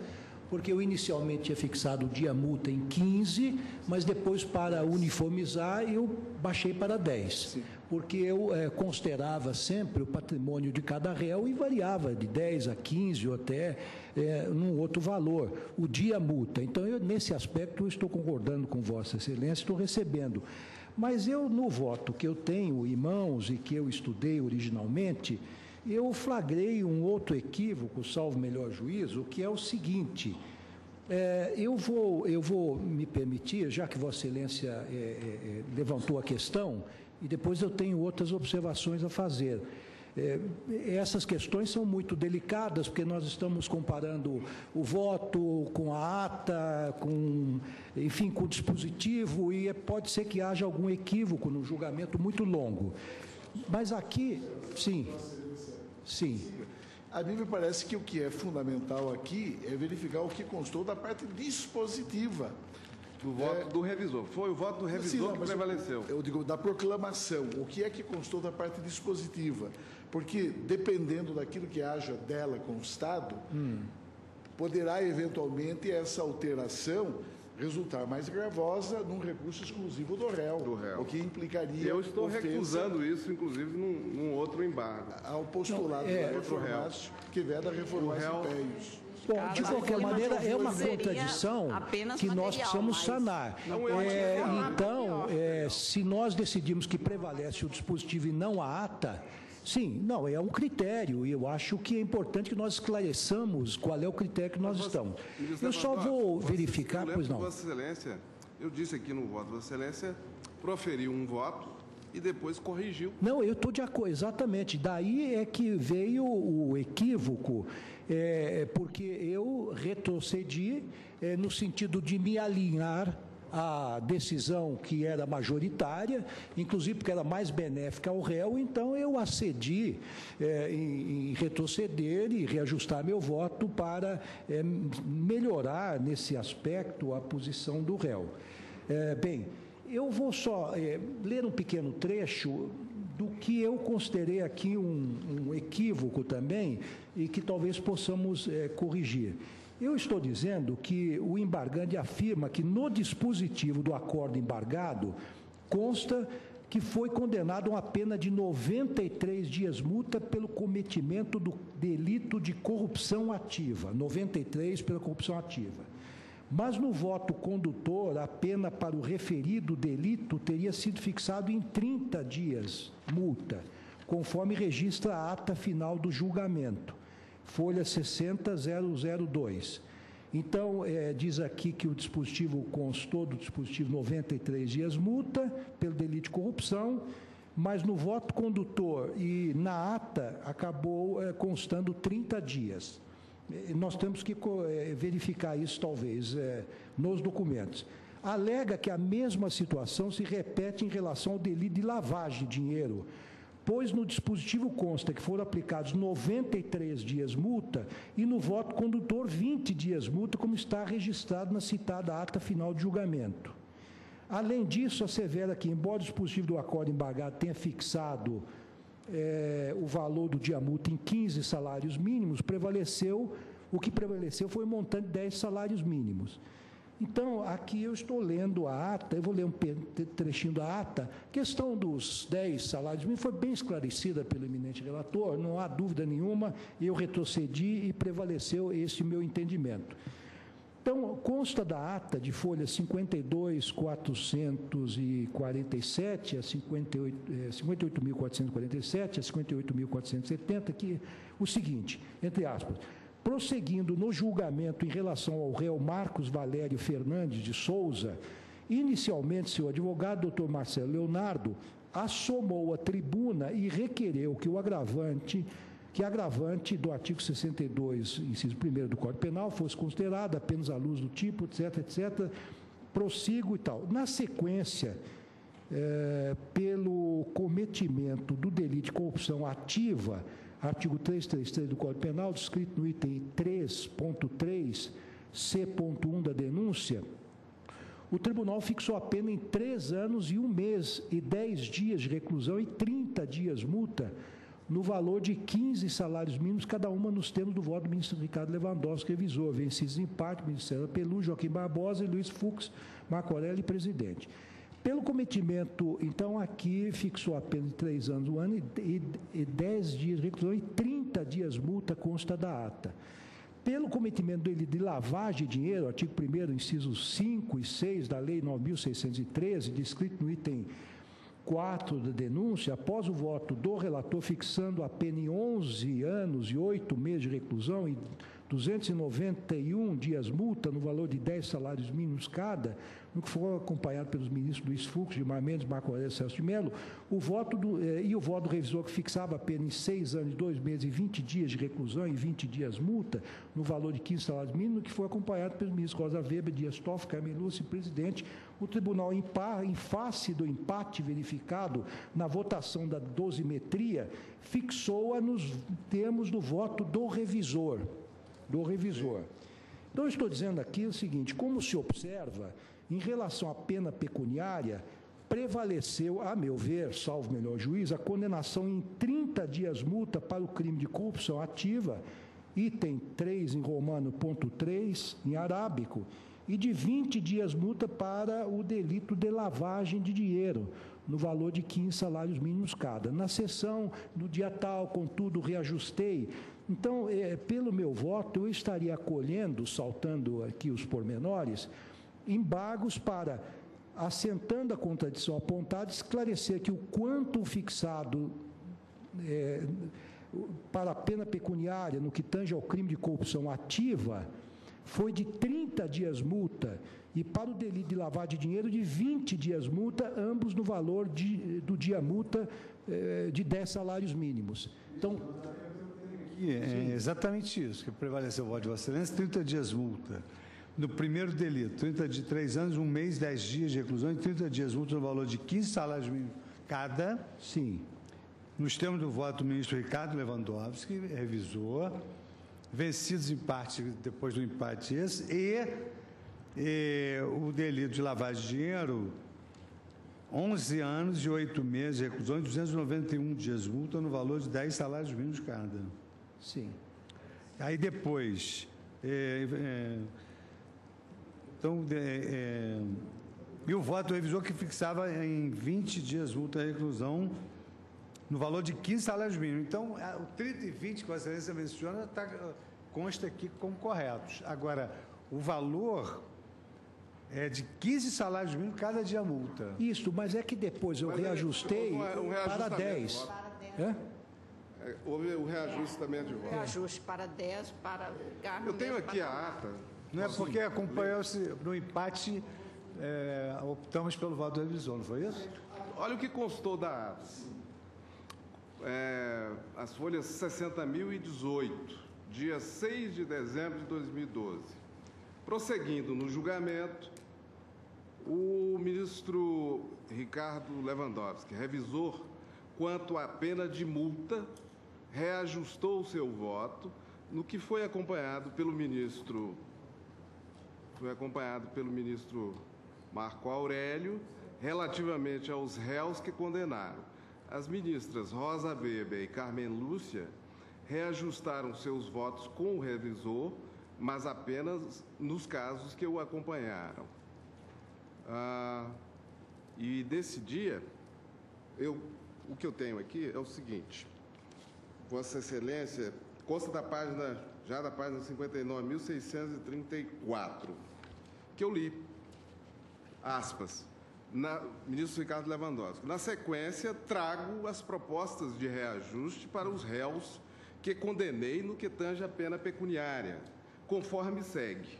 porque eu inicialmente tinha fixado o dia multa em 15, mas depois, para uniformizar, eu baixei para 10. Sim. Porque eu é, considerava sempre o patrimônio de cada réu e variava de 10 a 15 ou até é, num outro valor, o dia multa. Então, eu, nesse aspecto, eu estou concordando com Vossa Excelência, estou recebendo. Mas eu, no voto que eu tenho em mãos e que eu estudei originalmente, eu flagrei um outro equívoco, salvo melhor juízo, que é o seguinte. É, eu, vou, eu vou me permitir, já que Vossa Excelência é, é, é levantou a questão, e depois eu tenho outras observações a fazer. É, essas questões são muito delicadas, porque nós estamos comparando o voto com a ata, com, enfim, com o dispositivo, e pode ser que haja algum equívoco no julgamento muito longo. Mas aqui, sim. Sim. A mim me parece que o que é fundamental aqui é verificar o que constou da parte dispositiva. Do voto é, do revisor. Foi o voto do revisor sim, não, que prevaleceu. Eu, eu, digo, da proclamação. O que é que constou da parte dispositiva? Porque, dependendo daquilo que haja dela constado, hum. poderá eventualmente essa alteração resultar mais gravosa num recurso exclusivo do réu, do réu. o que implicaria. Eu estou recusando isso, inclusive, num, num outro embargo. Ao postulado Não, é, do réu que veda reformar réu... impérios. Bom, de qualquer maneira, é uma contradição que nós precisamos sanar. É, então, é, se nós decidimos que prevalece o dispositivo e não a ata, Sim, não, é um critério e eu acho que é importante que nós esclareçamos qual é o critério que nós Mas, estamos. Eu só vou verificar, pois não. Vossa Excelência, eu disse aqui no voto, Vossa Excelência proferiu um voto e depois corrigiu. Não, eu estou de acordo, exatamente. Daí é que veio o equívoco, é, porque eu retrocedi é, no sentido de me alinhar a decisão que era majoritária, inclusive porque era mais benéfica ao réu, então eu acedi é, em, em, retroceder e reajustar meu voto para é, melhorar nesse aspecto a posição do réu. É, bem, eu vou só ler um pequeno trecho do que eu considerei aqui um, um equívoco também e que talvez possamos corrigir. Eu estou dizendo que o embargante afirma que no dispositivo do acordo embargado consta que foi condenado a uma pena de 93 dias multa pelo cometimento do delito de corrupção ativa, 93 pela corrupção ativa. Mas no voto condutor, a pena para o referido delito teria sido fixado em 30 dias multa, conforme registra a ata final do julgamento folha 60002. Então, é, diz aqui que o dispositivo constou do dispositivo 93 dias multa pelo delito de corrupção, mas no voto condutor e na ata acabou é, constando 30 dias. nós temos que é, verificar isso, talvez, nos documentos. Alega que a mesma situação se repete em relação ao delito de lavagem de dinheiro, pois no dispositivo consta que foram aplicados 93 dias multa e no voto condutor 20 dias multa, como está registrado na citada ata final de julgamento. Além disso, assevera que, embora o dispositivo do acordo embargado tenha fixado é, o valor do dia multa em 15 salários mínimos, prevaleceu, o que prevaleceu foi o montante de 10 salários mínimos. Então, aqui eu estou lendo a ata, eu vou ler um trechinho da ata. A questão dos 10 salários mínimos foi bem esclarecida pelo eminente relator, não há dúvida nenhuma, eu retrocedi e prevaleceu esse meu entendimento. Então, consta da ata de folha 52.447 a 58.447 eh, a 58.470, que o seguinte, entre aspas, prosseguindo no julgamento em relação ao réu Marcos Valério Fernandes de Souza, inicialmente seu advogado, doutor Marcelo Leonardo, assomou a tribuna e requereu que o agravante que agravante do artigo 62, inciso 1 do Código Penal, fosse considerada apenas à luz do tipo, etc, etc, prossigo e tal. Na sequência, é, pelo cometimento do delito de corrupção ativa, artigo 333 do Código Penal, descrito no item 3.3, C.1 da denúncia, o tribunal fixou a pena em três anos e um mês e dez dias de reclusão e 30 dias multa, no valor de 15 salários mínimos, cada uma nos termos do voto do ministro Ricardo Lewandowski, revisor, vencidos em parte, ministro Pelu, Joaquim Barbosa e Luiz Fux, Marco Aurélio, presidente. Pelo cometimento, então, aqui fixou a pena de três anos, um ano e, e, e dez dias de reclusão e 30 dias multa consta da ata. Pelo cometimento dele de lavagem de dinheiro, artigo 1 incisos 5 e 6 da Lei 9.613, descrito no item 4 da denúncia, após o voto do relator fixando a pena em 11 anos e 8 meses de reclusão e 291 dias multa no valor de 10 salários mínimos cada, no que for acompanhado pelos ministros Luiz Fux, Gilmar Mendes, Marco Aurélio Celso de Mello, o voto do, eh, e o voto do revisor que fixava a pena em 6 anos, 2 meses e 20 dias de reclusão e 20 dias multa, no valor de 15 salários mínimos, que foi acompanhado pelos ministros Rosa Weber, Dias Toff, Carmen Lúcia e presidente, o tribunal, em, par, em face do empate verificado na votação da dosimetria, fixou-a nos termos do voto do revisor. Do revisor. Então, estou dizendo aqui o seguinte: como se observa, em relação à pena pecuniária, prevaleceu, a meu ver, salvo melhor juiz, a condenação em 30 dias multa para o crime de corrupção ativa, item 3 em romano, ponto 3, em arábico, e de 20 dias multa para o delito de lavagem de dinheiro, no valor de 15 salários mínimos cada. Na sessão do dia tal, contudo, reajustei. Então, é, pelo meu voto, eu estaria acolhendo, saltando aqui os pormenores, embargos para, assentando a contradição apontada, esclarecer que o quanto fixado é, para a pena pecuniária no que tange ao crime de corrupção ativa foi de 30 dias multa e para o delito de lavar de dinheiro de 20 dias multa, ambos no valor de, do dia multa eh, de 10 salários mínimos. Então, é exatamente isso que prevaleceu o voto de Vossa Excelência, 30 dias multa. No primeiro delito, 30 de 3 anos, um mês, 10 dias de reclusão e 30 dias multa no valor de 15 salários mínimos cada. Sim. Nos termos do voto do ministro Ricardo Lewandowski, revisor, vencidos em parte depois do empate esse, e, e o delito de lavagem de dinheiro, 11 anos e 8 meses de reclusão e 291 dias multa no valor de 10 salários mínimos cada. Sim. Aí depois, é, é, então, é, é, e o voto do revisor que fixava em 20 dias multa de reclusão no valor de 15 salários mínimos. Então, o 30 e 20 que a excelência menciona tá, consta aqui como corretos. Agora, o valor é de 15 salários mínimos cada dia multa. Isso, mas é que depois eu mas reajustei é, um para 10. Para 10. É? É, houve o reajustamento de voto. Reajuste para 10, para. Eu tenho aqui a ata. Não é porque acompanhou-se no empate, é, optamos pelo voto do revisor, não foi isso? Olha o que constou da. É, as folhas 60.018, dia 6 de dezembro de 2012. Prosseguindo no julgamento, o ministro Ricardo Lewandowski, revisor quanto à pena de multa reajustou o seu voto, no que foi acompanhado pelo ministro foi acompanhado pelo ministro Marco Aurélio relativamente aos réus que condenaram. As ministras Rosa Weber e Carmen Lúcia reajustaram seus votos com o revisor, mas apenas nos casos que o acompanharam. Ah, e desse dia, eu, o que eu tenho aqui é o seguinte: Vossa Excelência, consta da página, já da página 59.634, que eu li, aspas, na, ministro Ricardo Lewandowski. Na sequência, trago as propostas de reajuste para os réus que condenei no que tange a pena pecuniária, conforme segue.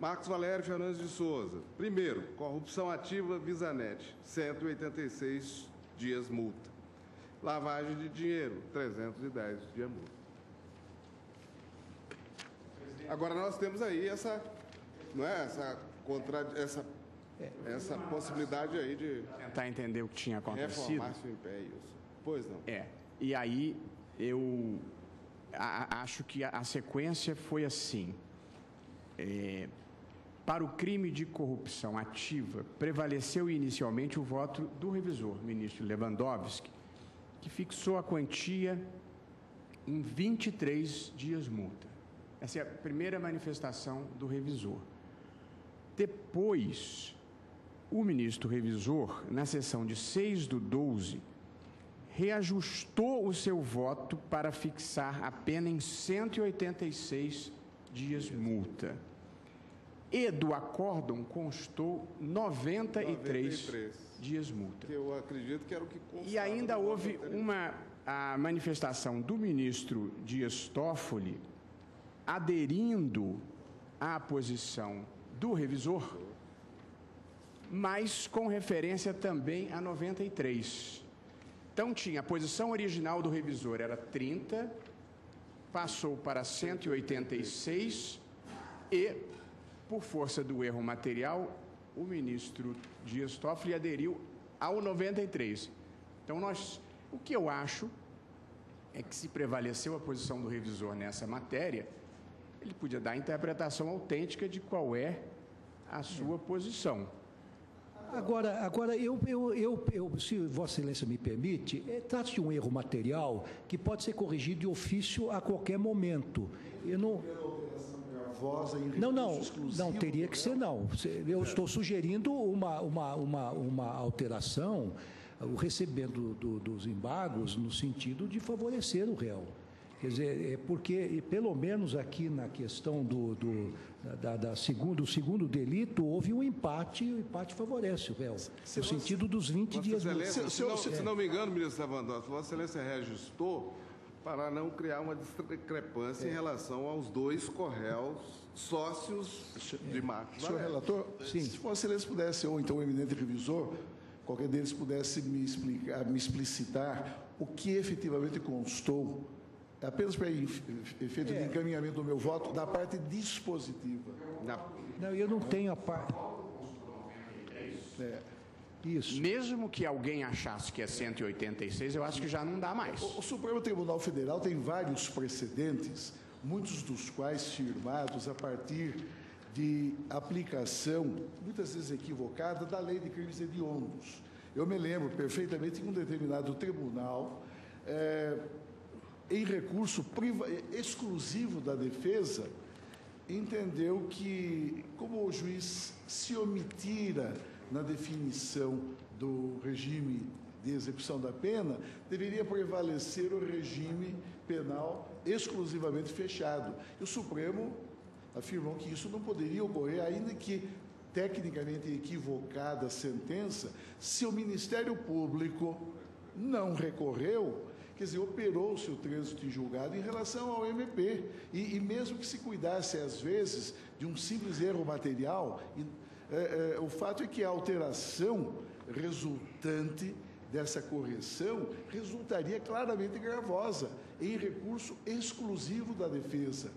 Marcos Valério Fernandes de Souza. Primeiro, corrupção ativa Visanet, 186 dias multa. Lavagem de dinheiro, 310 dias multa. Agora nós temos aí essa, não é, essa contra, essa essa possibilidade aí de tentar entender o que tinha acontecido. Seu império. Pois não. É. E aí eu a, acho que a, a, sequência foi assim. É, para o crime de corrupção ativa, prevaleceu inicialmente o voto do revisor, ministro Lewandowski, que fixou a quantia em 23 dias multa. Essa é a primeira manifestação do revisor. Depois, o ministro revisor, na sessão de 6 do 12, reajustou o seu voto para fixar a pena em 186 dias multa. E do acórdão constou 93, 93. dias multa. Que eu acredito que era o que constava E ainda houve uma a manifestação do ministro Dias Toffoli aderindo à posição do revisor, mas com referência também a 93. Então tinha a posição original do revisor era 30, passou para 186 e por força do erro material, o ministro Dias Toffoli aderiu ao 93. Então nós, o que eu acho é que se prevaleceu a posição do revisor nessa matéria, ele podia dar a interpretação autêntica de qual é a sua posição. Agora, agora eu, eu, eu, eu, se Vossa Excelência me permite, é, trata-se de um erro material que pode ser corrigido de ofício a qualquer momento. Eu não, não, não, não teria que ser não. Eu estou sugerindo uma, uma, uma, uma alteração, o recebendo do, dos embargos no sentido de favorecer o réu. Quer dizer, é porque, e pelo menos aqui na questão do, do, da, da segundo, do segundo delito, houve um empate e o empate favorece o réu, no sentido dos 20 Vossa dias. Excelência, Se- se, se não, se- se não me engano, ministro Lewandowski, Vossa Excelência reajustou para não criar uma discrepância em relação aos dois corréus sócios de Marcos Senhor relator, Sim. se Vossa Excelência pudesse, ou então o eminente revisor, qualquer deles pudesse me, explicar, me explicitar o que efetivamente constou, apenas para efe- efeito de encaminhamento do meu voto, da parte dispositiva. Na- Não, eu não tenho a parte. Isso. Mesmo que alguém achasse que é 186, eu acho que já não dá mais. O Supremo Tribunal Federal tem vários precedentes, muitos dos quais firmados a partir de aplicação, muitas vezes equivocada, da lei de crimes hediondos. Eu me lembro perfeitamente que um determinado tribunal, eh, em recurso exclusivo da defesa, entendeu que, como o juiz se omitira na definição do regime de execução da pena, deveria prevalecer o regime penal exclusivamente fechado. E o Supremo afirmou que isso não poderia ocorrer, ainda que tecnicamente equivocada a sentença, se o Ministério Público não recorreu, quer dizer, operou-se o trânsito em julgado em relação ao MP. E, e mesmo que se cuidasse, às vezes, de um simples erro material, é, é, o fato é que a alteração resultante dessa correção resultaria claramente gravosa em recurso exclusivo da defesa.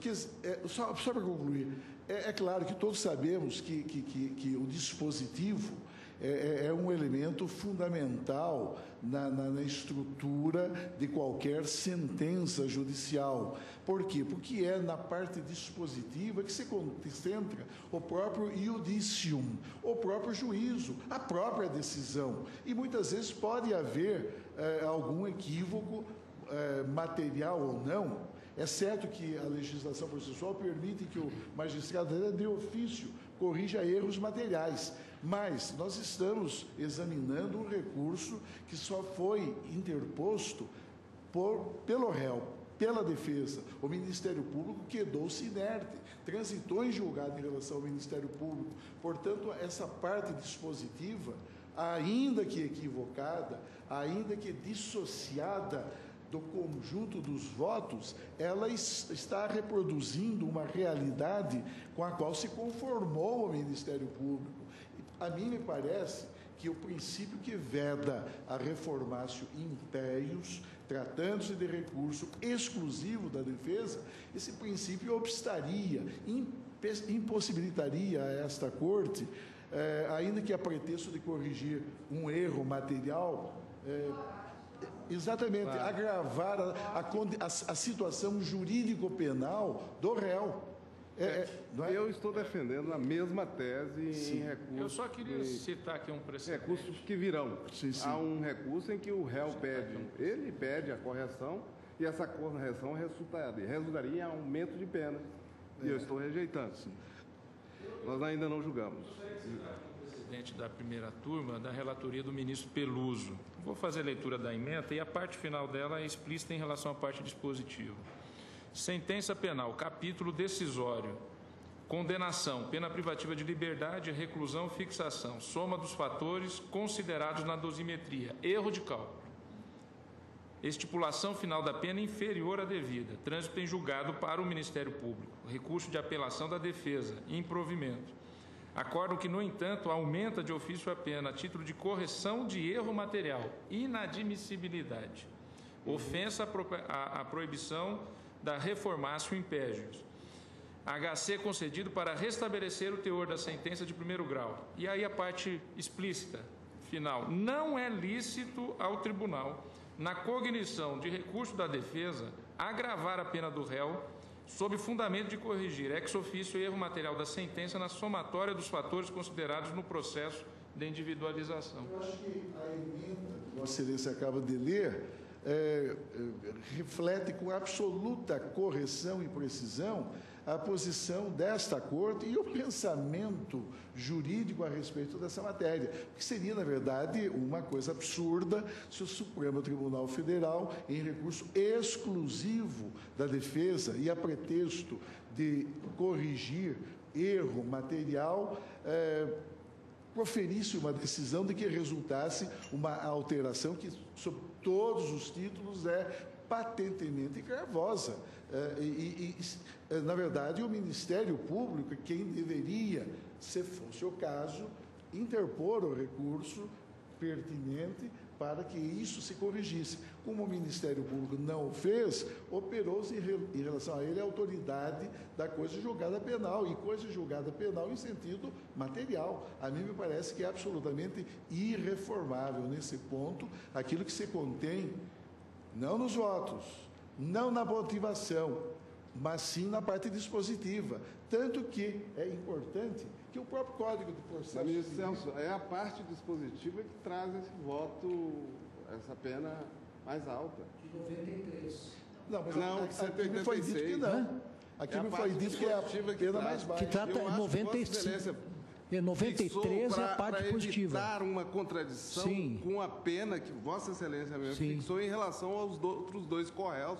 Dizer, é, só só para concluir, é, é claro que todos sabemos que, que, que, que o dispositivo é, é- é um elemento fundamental na, na- na estrutura de qualquer sentença judicial. Por quê? Porque é na parte dispositiva que se concentra o próprio iudicium, o próprio juízo, a própria decisão. E muitas vezes pode haver eh, algum equívoco eh, material ou não, é certo que a legislação processual permite que o magistrado de ofício corrija erros materiais, mas nós estamos examinando um recurso que só foi interposto por, pelo réu, pela defesa. O Ministério Público quedou-se inerte, transitou em julgado em relação ao Ministério Público. Portanto, essa parte dispositiva, ainda que equivocada, ainda que dissociada do conjunto dos votos, ela es- está reproduzindo uma realidade com a qual se conformou o Ministério Público. A mim me parece que o princípio que veda a reformácio impérios, tratando-se de recurso exclusivo da defesa, esse princípio obstaria, impossibilitaria a esta corte, eh, ainda que a pretexto de corrigir um erro material, eh, Exatamente, agravar a, a a- a situação jurídico-penal do réu. É, é, não é? Eu estou defendendo a mesma tese em recursos. Eu só queria citar aqui um precedente. Recursos que virão. Sim, sim. Há um recurso em que o réu pede, ele pede a correção e essa correção resultaria, resultaria em aumento de pena. E eu estou rejeitando. Nós ainda não julgamos. presidente da primeira turma da relatoria do ministro Peluso. Vou fazer a leitura da emenda e a parte final dela é explícita em relação à parte dispositiva. Sentença penal, capítulo decisório. Condenação, pena privativa de liberdade, reclusão, fixação. Soma dos fatores considerados na dosimetria. Erro de cálculo. Estipulação final da pena inferior à devida. Trânsito em julgado para o Ministério Público. Recurso de apelação da defesa. Improvimento. Acordam que, no entanto, aumenta de ofício a pena a título de correção de erro material. Inadmissibilidade. Ofensa à proibição da reformácio impégios. HC concedido para restabelecer o teor da sentença de primeiro grau. E aí a parte explícita, final. Não é lícito ao tribunal, na cognição de recurso da defesa, agravar a pena do réu sob fundamento de corrigir ex ofício erro material da sentença na somatória dos fatores considerados no processo de individualização. Eu acho que a emenda que Vossa Excelência acaba de ler é, é, reflete com absoluta correção e precisão a posição desta Corte e o pensamento jurídico a respeito dessa matéria, que seria, na verdade, uma coisa absurda se o Supremo Tribunal Federal, em recurso exclusivo da defesa e a pretexto de corrigir erro material, eh, proferisse uma decisão de que resultasse uma alteração que, sob todos os títulos, é patentemente gravosa. Eh, E, e- e, eh, na verdade, o Ministério Público é quem deveria, se fosse o caso, interpor o recurso pertinente para que isso se corrigisse. Como o Ministério Público não fez, operou-se em relação a ele a autoridade da coisa julgada penal, e coisa julgada penal em sentido material. A mim me parece que é absolutamente irreformável nesse ponto aquilo que se contém, não nos votos, não na motivação, mas sim na parte dispositiva. Tanto que é importante que o próprio Código de Na Processo minha Civil licença, é a parte dispositiva que traz esse voto, essa pena mais alta. Não, mas Não, aqui- aqui me foi dito que 186, não. Aqui É me foi dito que é a pena mais baixa. Que trata Eu acho que 95. Vossa Excelência É 93 é a parte pra- positiva. Pra evitar uma contradição Sim. com a pena que Vossa Excelência mesmo Sim. fixou em relação aos do- outros dois correios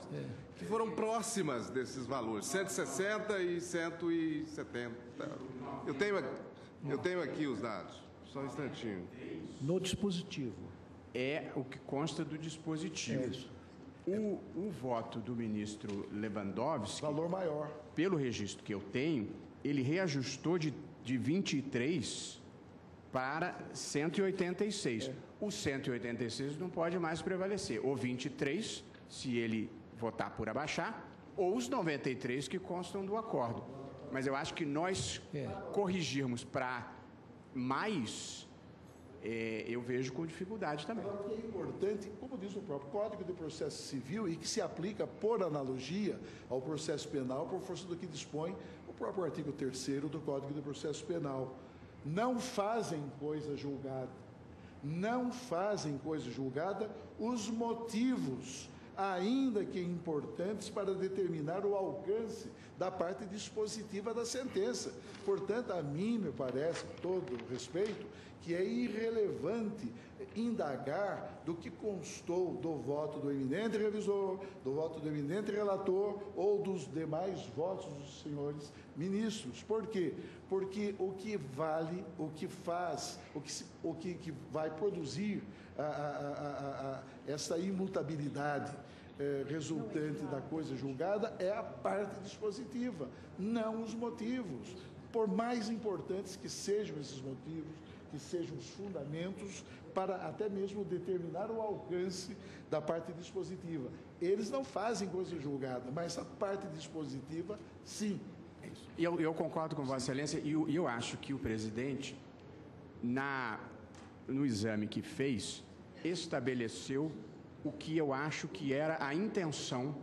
que foram próximas desses valores, 160 e 170. Eu tenho, aqui- eu tenho aqui os dados, só um instantinho. No dispositivo. É o que consta do dispositivo. É isso. O, o voto do ministro Lewandowski, Valor maior. pelo registro que eu tenho, ele reajustou de, de 23 para 186. O 186 não pode mais prevalecer. Ou 23, se ele votar por abaixar, ou os 93 que constam do acordo. Mas eu acho que nós É. corrigirmos para mais, é, eu vejo com dificuldade também. Agora, o que é importante, como diz o próprio Código de Processo Civil, e que se aplica por analogia ao processo penal, por força do que dispõe o próprio artigo 3 do Código de Processo Penal. Não fazem coisa julgada, não fazem coisa julgada os motivos, ainda que importantes, para determinar o alcance da parte dispositiva da sentença. Portanto, a mim me parece, com todo respeito, que é irrelevante indagar do que constou do voto do eminente revisor, do voto do eminente relator ou dos demais votos dos senhores ministros. Por quê? Porque o que vale, o que faz, o que, o que, que vai produzir a, a, a, essa imutabilidade eh, resultante da coisa julgada é a parte dispositiva, não os motivos. Por mais importantes que sejam esses motivos, que sejam os fundamentos para até mesmo determinar o alcance da parte dispositiva. Eles não fazem coisa julgada, mas a parte dispositiva, sim. E eu, eu concordo com Vossa Excelência e eu, eu acho que o presidente, na, no exame que fez, estabeleceu o que eu acho que era a intenção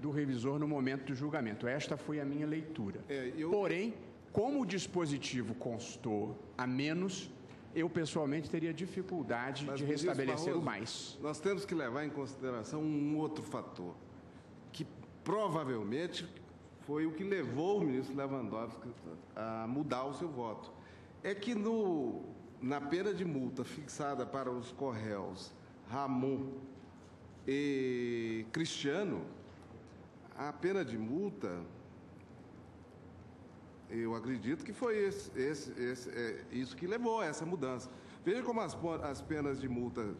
do revisor no momento do julgamento. Esta foi a minha leitura. É, eu- Porém, como o dispositivo constou a menos, eu pessoalmente teria dificuldade Mas, de restabelecer o mais. Nós temos que levar em consideração um outro fator, que provavelmente foi o que levou o ministro Lewandowski a mudar o seu voto. É que no, na pena de multa fixada para os corréus Ramon e Cristiano, a pena de multa eu acredito que foi esse, esse, esse, é, isso que levou a essa mudança. Veja como as, as penas de multa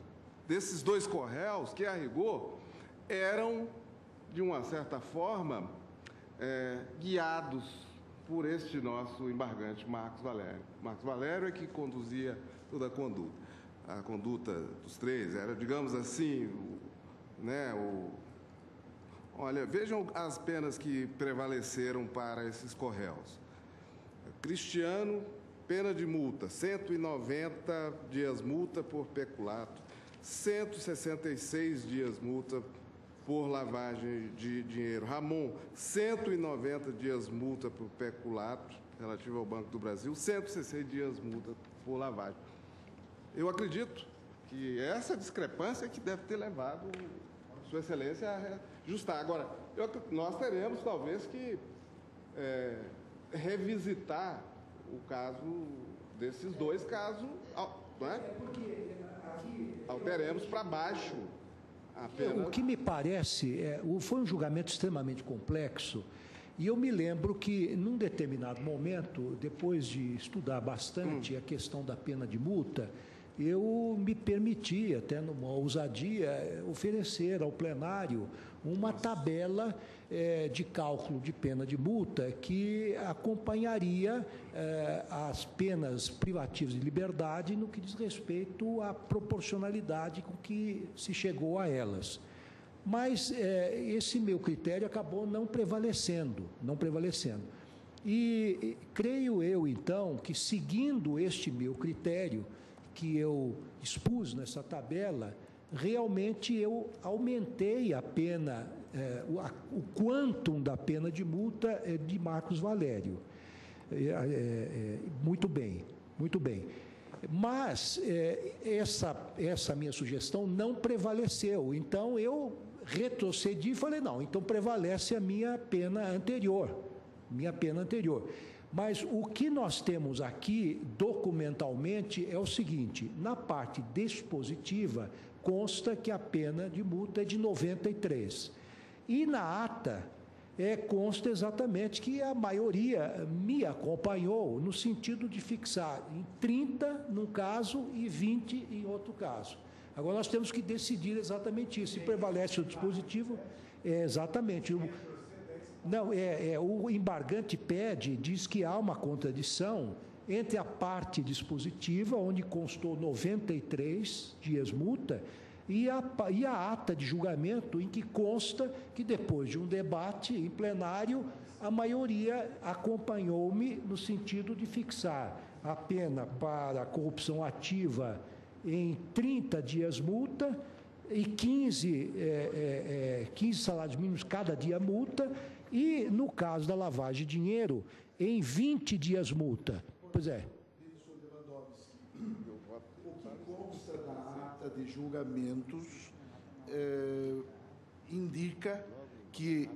desses dois corréus, que a rigor eram, de uma certa forma, é, guiados por este nosso embargante, Marcos Valério. Marcos Valério é que conduzia toda a conduta. A conduta dos três era, digamos assim, o, né, o, Olha, vejam as penas que prevaleceram para esses corréus. Cristiano, pena de multa, 190 dias multa por peculato, 166 dias multa por lavagem de dinheiro. Ramon, 190 dias multa por peculato, relativo ao Banco do Brasil, 166 dias multa por lavagem. Eu acredito que essa discrepância é que deve ter levado Sua Excelência a ajustar. Agora, eu nós teremos talvez que é, revisitar o caso desses dois casos, não é? Alteremos para baixo a pena. O que me parece, é, foi um julgamento extremamente complexo, e eu me lembro que, num determinado momento, depois de estudar bastante a questão da pena de multa, eu me permiti, até numa ousadia, oferecer ao plenário uma tabela eh, de cálculo de pena de multa que acompanharia eh, as penas privativas de liberdade no que diz respeito à proporcionalidade com que se chegou a elas. Mas eh, esse meu critério acabou não prevalecendo, não prevalecendo. E creio eu, então, que seguindo este meu critério, que eu expus nessa tabela, realmente eu aumentei a pena, eh, o, a- o quantum da pena de multa eh, de Marcos Valério. É, é, é, muito bem, muito bem. Mas é, essa, essa minha sugestão não prevaleceu. Então eu retrocedi e falei, não, então prevalece a minha pena anterior. Minha pena anterior. Mas o que nós temos aqui documentalmente é o seguinte: na parte dispositiva consta que a pena de multa é de 93. E na ata é, consta exatamente que a maioria me acompanhou no sentido de fixar em 30 num caso e 20 em outro caso. Agora nós temos que decidir exatamente isso. Se prevalece o dispositivo, é exatamente. O, não, é, é, o embargante pede, diz que há uma contradição entre a parte dispositiva, onde constou 93 dias multa, e a, e a ata de julgamento, em que consta que depois de um debate em plenário, a maioria acompanhou-me no sentido de fixar a pena para corrupção ativa em 30 dias multa e 15, é, é, é, 15 salários mínimos cada dia multa, e no caso da lavagem de dinheiro, em 20 dias multa. Pois é. O que consta na ata de julgamentos eh, indica que,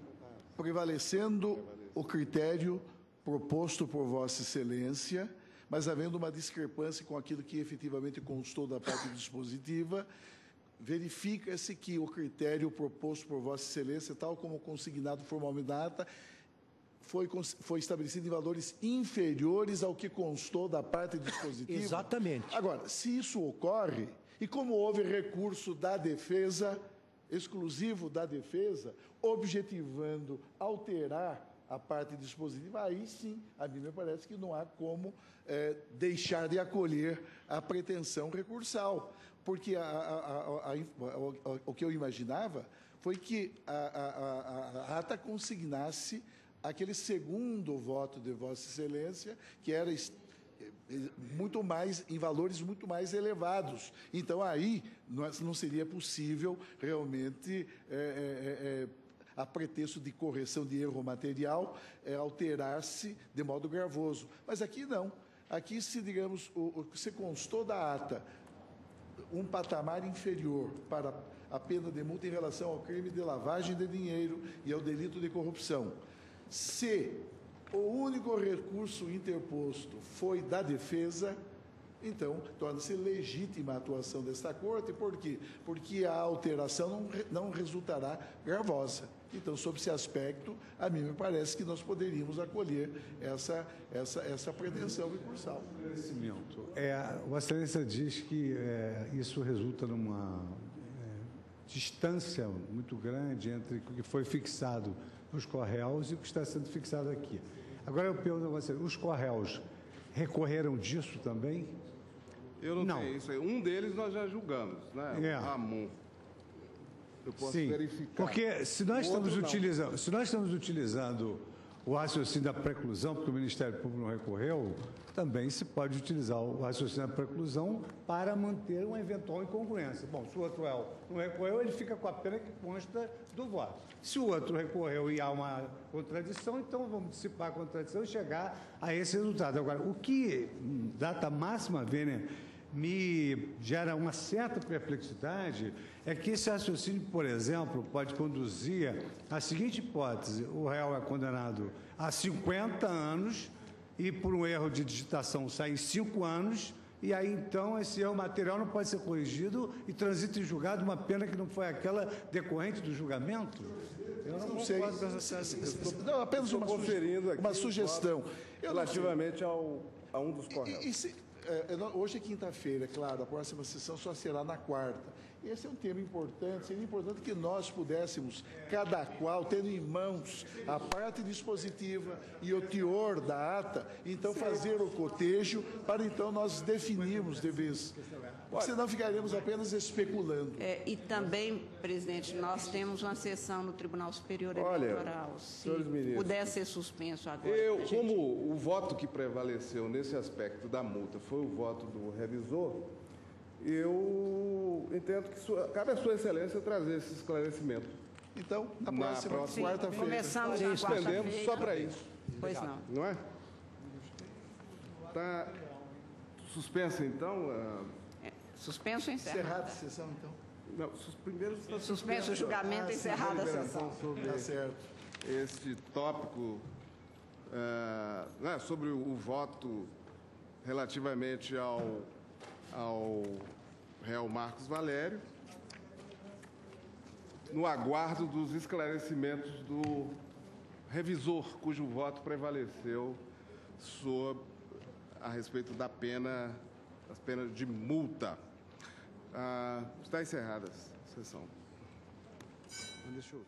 prevalecendo o critério proposto por Vossa Excelência, mas havendo uma discrepância com aquilo que efetivamente constou da parte dispositiva, verifica-se que o critério proposto por Vossa Excelência, tal como consignado formalmente na ata, foi, foi estabelecido em valores inferiores ao que constou da parte dispositiva. Exatamente. Agora, se isso ocorre, e como houve recurso da defesa, exclusivo da defesa, objetivando alterar a parte dispositiva, aí sim, a mim me parece que não há como eh, deixar de acolher a pretensão recursal. Porque a- a- a- o- que eu imaginava foi que a, ata consignasse aquele segundo voto de Vossa Excelência, que era es- muito mais em valores muito mais elevados. Então aí não, não seria possível realmente é, é, é, a pretexto de correção de erro material, é, alterar-se de modo gravoso. Mas aqui não. Aqui, se, digamos, o, o se constou da ata, um patamar inferior para a pena de multa em relação ao crime de lavagem de dinheiro e ao delito de corrupção. Se o único recurso interposto foi da defesa, então torna-se legítima a atuação desta Corte, por quê? Porque a alteração não, não resultará gravosa. Então, sob esse aspecto, a mim me parece que nós poderíamos acolher essa, essa, essa pretensão recursal. É, Vossa Excelência diz que é, isso resulta numa é, distância muito grande entre o que foi fixado nos Correios e o que está sendo fixado aqui. Agora eu pergunto a você, os Correios recorreram disso também? Eu não, Não. tenho isso aí. Um deles nós já julgamos, né? É. O Ramon. Eu posso Sim, verificar. porque se nós, estamos não. utilizando, se nós estamos utilizando o raciocínio da preclusão, porque o Ministério Público não recorreu, também se pode utilizar o raciocínio da preclusão para manter uma eventual incongruência. Bom, se o outro réu não recorreu, ele fica com a pena que consta do voto. Se o outro recorreu e há uma contradição, então vamos dissipar a contradição e chegar a esse resultado. Agora, o que data máxima vênia me gera uma certa perplexidade é que esse raciocínio, por exemplo, pode conduzir à seguinte hipótese: o réu é condenado a 50 anos e por um erro de digitação sai em 5 anos. E aí, então, esse erro material não pode ser corrigido e transita em julgado uma pena que não foi aquela decorrente do julgamento? Eu não, Não sei. Não, apenas uma, conferindo uma sugestão. Relativamente ao, a um dos E- correios. e se- é, é, hoje é quinta-feira, é claro, a próxima sessão só será na quarta. Esse é um tema importante, seria importante que nós pudéssemos, cada qual, tendo em mãos a parte dispositiva e o teor da ata, então fazer o cotejo para então nós definirmos de vez. Porque senão ficaremos apenas especulando. É, e também, presidente, nós temos uma sessão no Tribunal Superior Olha, Eleitoral. Se senhores ministros, puder ser suspenso agora. Eu, gente- como o voto que prevaleceu nesse aspecto da multa foi o voto do revisor, eu entendo que sua- cabe à Sua Excelência trazer esse esclarecimento. Então, na próxima próxima- quarta-feira. Começamos na Suspendemos quarta-feira. só para isso, Pois não. não é? Está suspensa, então? ah, Suspenso ou Encerrada encerrado? a sessão, então. não, sus, primeiro está Suspenso o julgamento e encerrada a sessão. sobre Tá certo. este tópico ah, né, sobre o, o voto relativamente ao, ao réu Marcos Valério, no aguardo dos esclarecimentos do revisor, cujo voto prevaleceu sobre, a respeito da pena, das penas de multa. Ah, está encerrada a sessão. Deixa eu...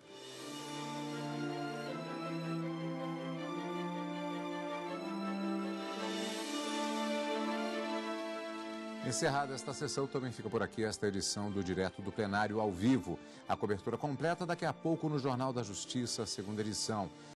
Encerrada esta sessão, também fica por aqui esta edição do Direto do Plenário ao vivo. A cobertura completa daqui a pouco no Jornal da Justiça, segunda edição.